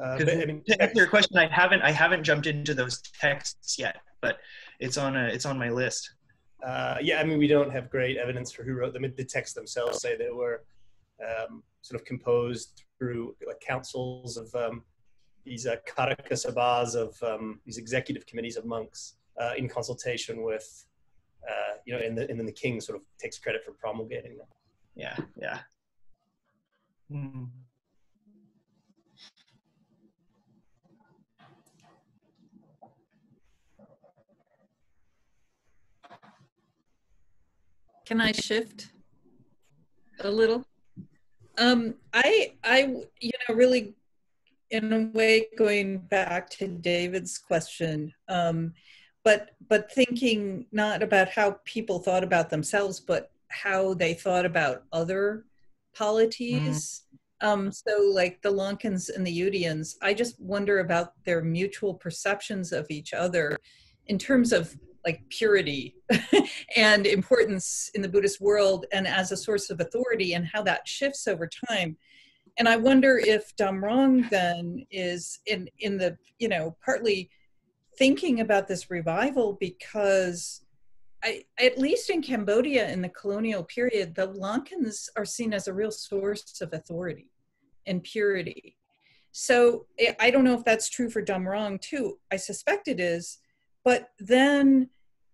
S2: Uh, but, I mean, to answer your question, I haven't I haven't jumped into those texts yet, but it's on a, it's on my list.
S5: Uh, yeah, I mean, we don't have great evidence for who wrote them. The texts themselves say they were um, sort of composed through like councils of um, these uh, Karaka Sabhas of um, these executive committees of monks uh, in consultation with, uh, you know, and, the, and then the king sort of takes credit for promulgating them.
S2: Yeah, yeah. Mm.
S7: Can I shift a little? Um, I, I, you know, really, in a way, going back to David's question, um, but but thinking not about how people thought about themselves, but how they thought about other polities. Mm. Um, so, like the Lankans and the Udians, I just wonder about their mutual perceptions of each other in terms of like purity and importance in the Buddhist world and as a source of authority and how that shifts over time. And I wonder if Damrong then is in in the you know partly thinking about this revival because I, at least in Cambodia in the colonial period, the Lankans are seen as a real source of authority and purity. So eh, I don't know if that's true for Damrong too. I suspect it is, but then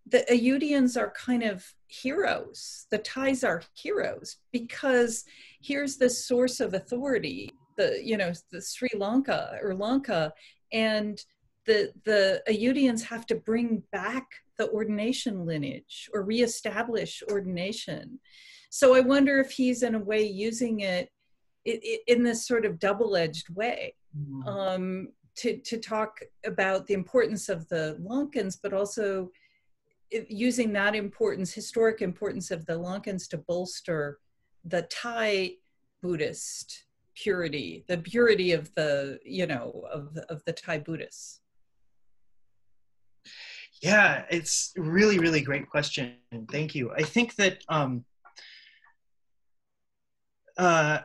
S7: the Ayutthayans are kind of heroes. The Thais are heroes because here's the source of authority, the you know the Sri Lanka or Lanka, and the the Ayutthayans have to bring back the ordination lineage or reestablish ordination. So I wonder if he's in a way using it in this sort of double-edged way. Mm-hmm. Um, to, to talk about the importance of the Lankans, but also using that importance, historic importance of the Lankans to bolster the Thai Buddhist purity, the purity of the, you know, of, of the Thai Buddhists.
S2: Yeah, it's really, really great question. Thank you. I think that um, uh,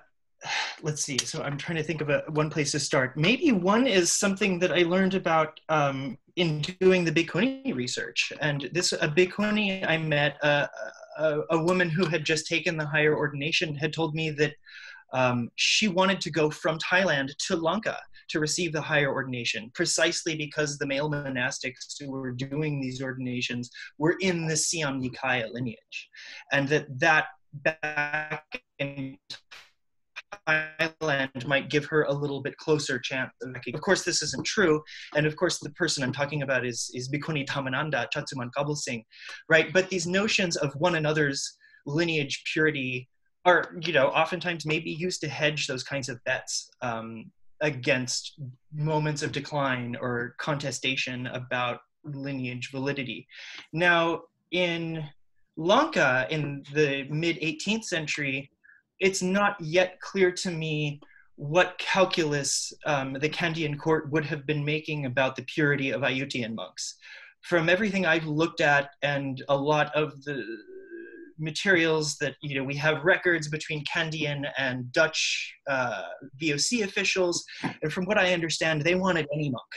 S2: let's see. So I'm trying to think of a one place to start. Maybe one is something that I learned about um, in doing the Bhikkhuni research. And this a Bhikkhuni I met, uh, a, a woman who had just taken the higher ordination, had told me that um, she wanted to go from Thailand to Lanka to receive the higher ordination, precisely because the male monastics who were doing these ordinations were in the Siam Nikaya lineage, and that that back in Thailand might give her a little bit closer chance. Of course, this isn't true, and of course, the person I'm talking about is is Bhikkhuni Dhammananda Chatsumarn Kabilsingh, right? But these notions of one another's lineage purity are, you know, oftentimes maybe used to hedge those kinds of bets um, against moments of decline or contestation about lineage validity. Now, in Lanka in the mid 18th century, it's not yet clear to me what calculus um, the Kandyan court would have been making about the purity of Ayutthayan monks. From everything I've looked at and a lot of the materials that you know we have records between Kandyan and Dutch uh, VOC officials, and from what I understand, they wanted any monk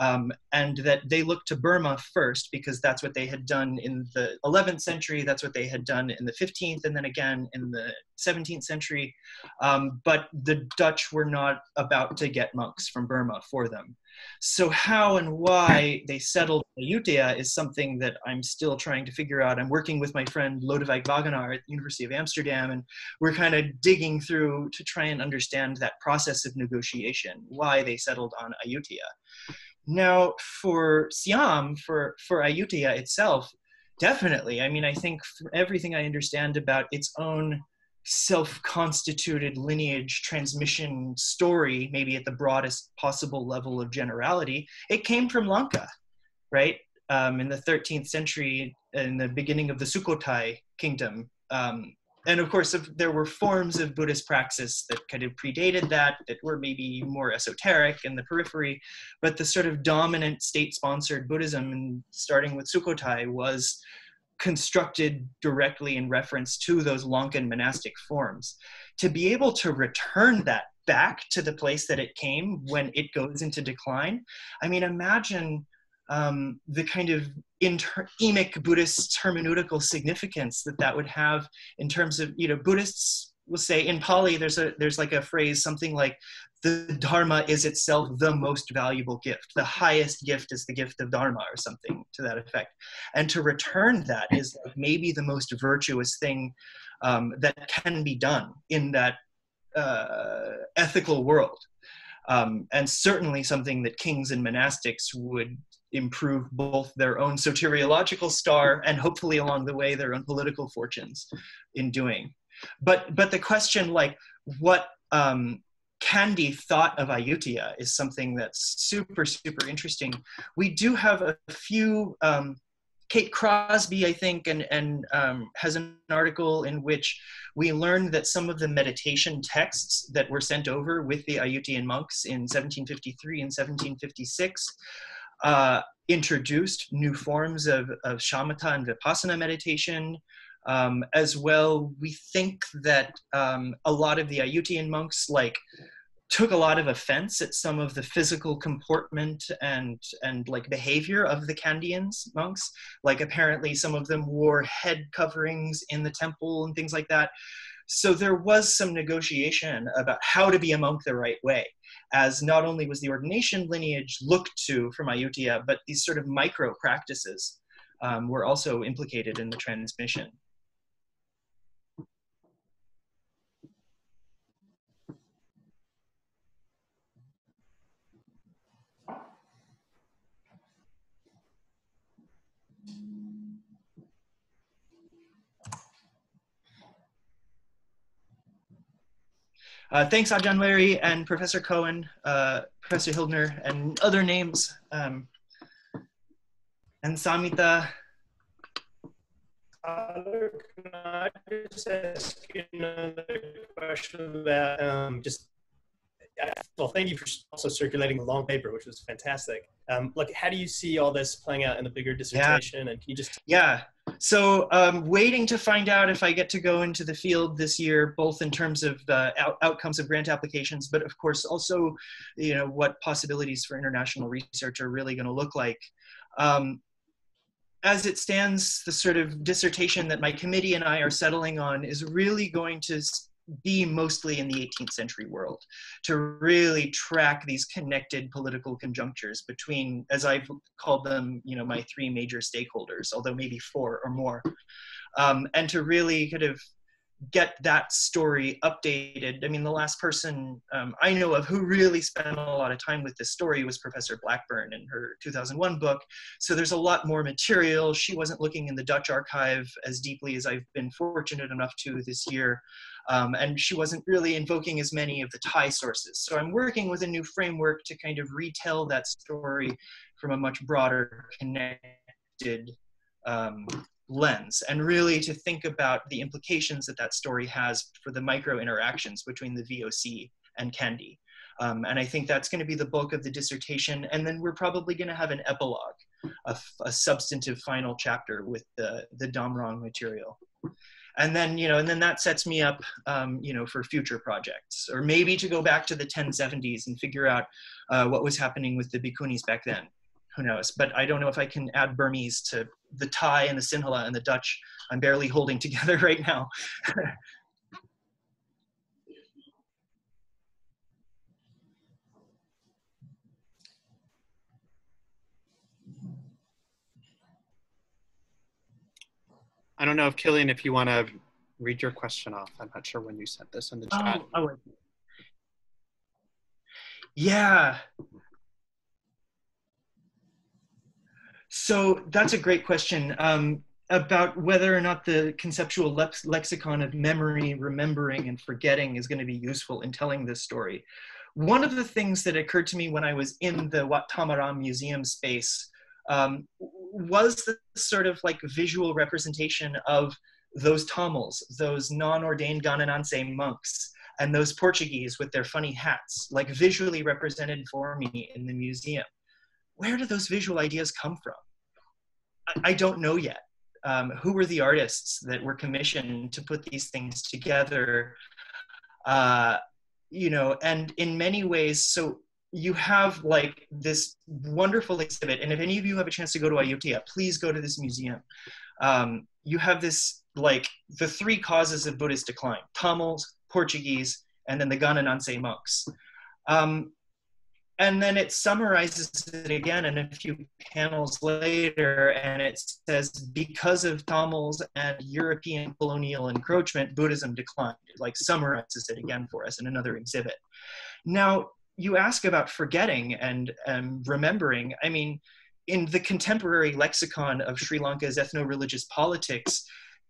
S2: um, and that they looked to Burma first because that's what they had done in the 11th century, that's what they had done in the 15th, and then again in the 17th century. Um, but the Dutch were not about to get monks from Burma for them. So, how and why they settled Ayutthaya is something that I'm still trying to figure out. I'm working with my friend Lodewijk Wagenaar at the University of Amsterdam, and we're kind of digging through to try and understand that process of negotiation, why they settled on Ayutthaya. Now, for Siam, for, for Ayutthaya itself, definitely. I mean, I think everything I understand about its own self-constituted lineage transmission story, maybe at the broadest possible level of generality, it came from Lanka, right? Um, in the 13th century, in the beginning of the Sukhothai kingdom, um, and of course, if there were forms of Buddhist praxis that kind of predated that, that were maybe more esoteric in the periphery, but the sort of dominant state-sponsored Buddhism, starting with Sukhothai, was constructed directly in reference to those Lankan monastic forms. To be able to return that back to the place that it came when it goes into decline, I mean, imagine um, the kind of inter- emic Buddhist hermeneutical significance that that would have in terms of, you know, Buddhists will say in Pali, there's a there's like a phrase something like the Dharma is itself the most valuable gift. The highest gift is the gift of Dharma, or something to that effect. And to return that is like maybe the most virtuous thing um, that can be done in that uh, ethical world. Um, and certainly something that kings and monastics would improve both their own soteriological star and hopefully along the way their own political fortunes in doing. But but the question like what um, Kandy thought of Ayutthaya is something that's super super interesting. We do have a few. Um, Kate Crosby, I think, and, and um, has an article in which we learned that some of the meditation texts that were sent over with the Ayutthayan monks in 1753 and 1756 uh, introduced new forms of, of shamatha and vipassana meditation. Um, as well, we think that um, a lot of the Ayutthayan monks like took a lot of offense at some of the physical comportment and and like behavior of the Kandyans monks. Like apparently some of them wore head coverings in the temple and things like that. So there was some negotiation about how to be a monk the right way as not only was the ordination lineage looked to from Ayutthaya, but these sort of micro practices um, were also implicated in the transmission. Uh, thanks, Ajahn Larry and Professor Cohen, uh, Professor Hildner, and other names, um, and Samita.
S5: can I just ask you another question about um, just well, thank you for also circulating the long paper, which was fantastic. Um, like, how do you see all this playing out in the bigger dissertation? Yeah. And can you just
S2: yeah, so um, waiting to find out if I get to go into the field this year, both in terms of uh, out- outcomes of grant applications, but of course also, you know, what possibilities for international research are really going to look like. Um, as it stands, the sort of dissertation that my committee and I are settling on is really going to be mostly in the 18th century world to really track these connected political conjunctures between as i've called them you know my three major stakeholders although maybe four or more um, and to really kind of get that story updated. I mean, the last person um, I know of who really spent a lot of time with this story was Professor Blackburn in her 2001 book. So there's a lot more material. She wasn't looking in the Dutch archive as deeply as I've been fortunate enough to this year. Um, and she wasn't really invoking as many of the Thai sources. So I'm working with a new framework to kind of retell that story from a much broader, connected um, lens and really to think about the implications that that story has for the micro interactions between the VOC and Kandy. Um, and I think that's going to be the bulk of the dissertation. And then we're probably going to have an epilogue, a, a, substantive final chapter with the, the Damrong material. And then, you know, and then that sets me up, um, you know, for future projects, or maybe to go back to the 1070s and figure out uh, what was happening with the Bhikkhunis back then who knows? But I don't know if I can add Burmese to the Thai and the Sinhala and the Dutch. I'm barely holding together right now.
S1: I don't know if Killian, if you want to read your question off. I'm not sure when you sent this in the chat.
S2: Oh, oh yeah. So that's a great question um, about whether or not the conceptual lex lexicon of memory, remembering, and forgetting is going to be useful in telling this story. One of the things that occurred to me when I was in the Wat Thammaram Museum space um, was the sort of like visual representation of those Tamils, those non-ordained Ganinnanse monks, and those Portuguese with their funny hats, like visually represented for me in the museum where do those visual ideas come from? I, I don't know yet. Um, who were the artists that were commissioned to put these things together? Uh, you know, and in many ways, so you have like this wonderful exhibit, and if any of you have a chance to go to Ayutthaya, please go to this museum. Um, you have this like the three causes of Buddhist decline: Tamils, Portuguese, and then the Ganinnanse monks. Um, and then it summarizes it again in a few panels later and it says because of tamils and european colonial encroachment buddhism declined it like summarizes it again for us in another exhibit now you ask about forgetting and um, remembering i mean in the contemporary lexicon of sri lanka's ethno-religious politics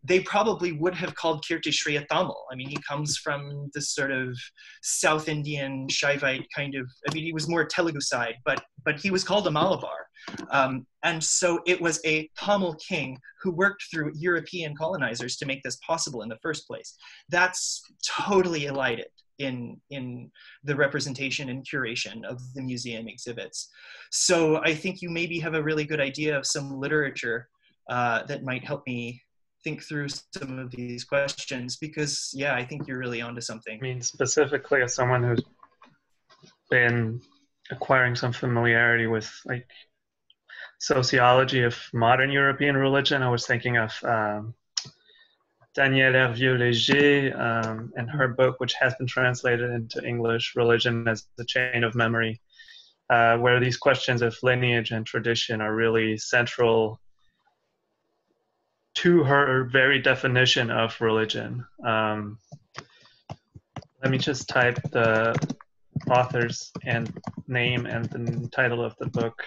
S2: they probably would have called Kirti a Tamil. I mean, he comes from this sort of South Indian Shaivite kind of. I mean, he was more Telugu side, but but he was called a Malabar, um, and so it was a Tamil king who worked through European colonizers to make this possible in the first place. That's totally elided in in the representation and curation of the museum exhibits. So I think you maybe have a really good idea of some literature uh, that might help me think through some of these questions because yeah i think you're really onto something
S8: i mean specifically as someone who's been acquiring some familiarity with like sociology of modern european religion i was thinking of um, danielle hervieu-léger um, and her book which has been translated into english religion as the chain of memory uh, where these questions of lineage and tradition are really central to her very definition of religion. Um, let me just type the author's and name and the title of the book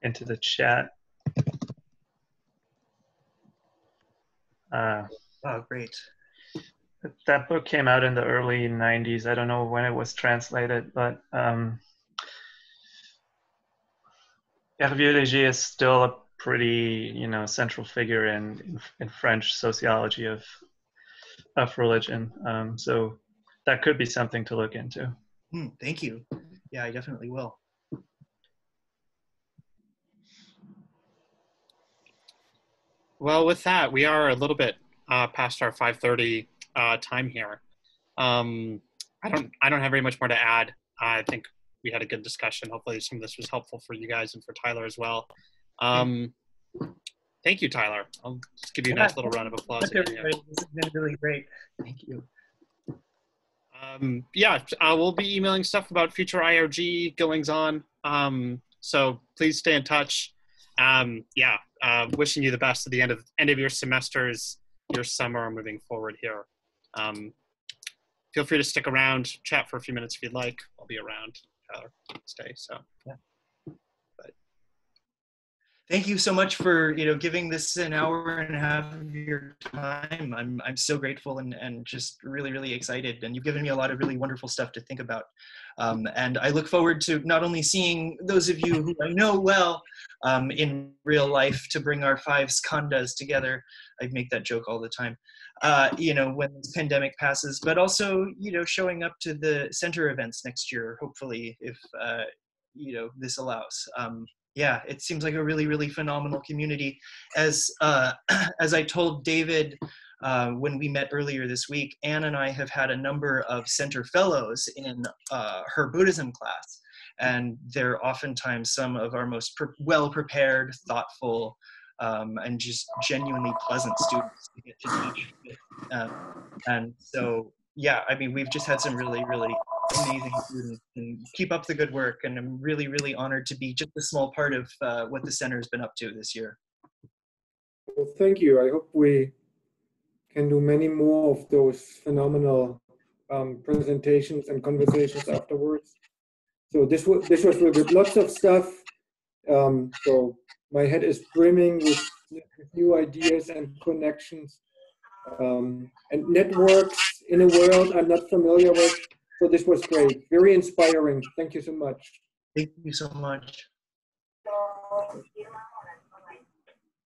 S8: into the chat.
S2: Uh, oh, great.
S8: That book came out in the early 90s. I don't know when it was translated, but um, Hervieu-Léger is still a pretty you know central figure in in, in French sociology of of religion. Um, so that could be something to look into.
S2: Mm, thank you. Yeah, I definitely will.
S1: Well, with that, we are a little bit uh, past our 5:30 uh, time here. Um, I don't I don't have very much more to add. I think we had a good discussion. Hopefully, some of this was helpful for you guys and for Tyler as well. Um, thank you, Tyler. I'll just give you a nice little round of applause.
S2: Thank
S1: again, yeah.
S2: This has been really great. Thank you.
S1: Um, yeah, uh, we'll be emailing stuff about future IRG goings on. Um, so please stay in touch. Um, yeah, uh, wishing you the best at the end of end of your semesters, your summer, moving forward here. Um, feel free to stick around, chat for a few minutes if you'd like. I'll be around. Tyler, stay. So
S2: Thank you so much for you know giving this an hour and a half of your time. I'm I'm so grateful and and just really really excited. And you've given me a lot of really wonderful stuff to think about. Um, and I look forward to not only seeing those of you who I know well um, in real life to bring our five skandhas together. I make that joke all the time. Uh, you know when this pandemic passes, but also you know showing up to the center events next year. Hopefully, if uh, you know this allows. Um, yeah, it seems like a really, really phenomenal community. As uh, as I told David uh, when we met earlier this week, Anne and I have had a number of center fellows in uh, her Buddhism class, and they're oftentimes some of our most pre- well prepared, thoughtful, um, and just genuinely pleasant students to get to teach. Um, and so, yeah, I mean, we've just had some really, really amazing students and keep up the good work. And I'm really, really honored to be just a small part of uh, what the center has been up to this year.
S9: Well, thank you. I hope we can do many more of those phenomenal um, presentations and conversations afterwards. So this was this was really good. Lots of stuff. Um, so my head is brimming with new ideas and connections um, and networks in a world I'm not familiar with. So this was great. Very inspiring. Thank you so much.
S2: Thank you so much.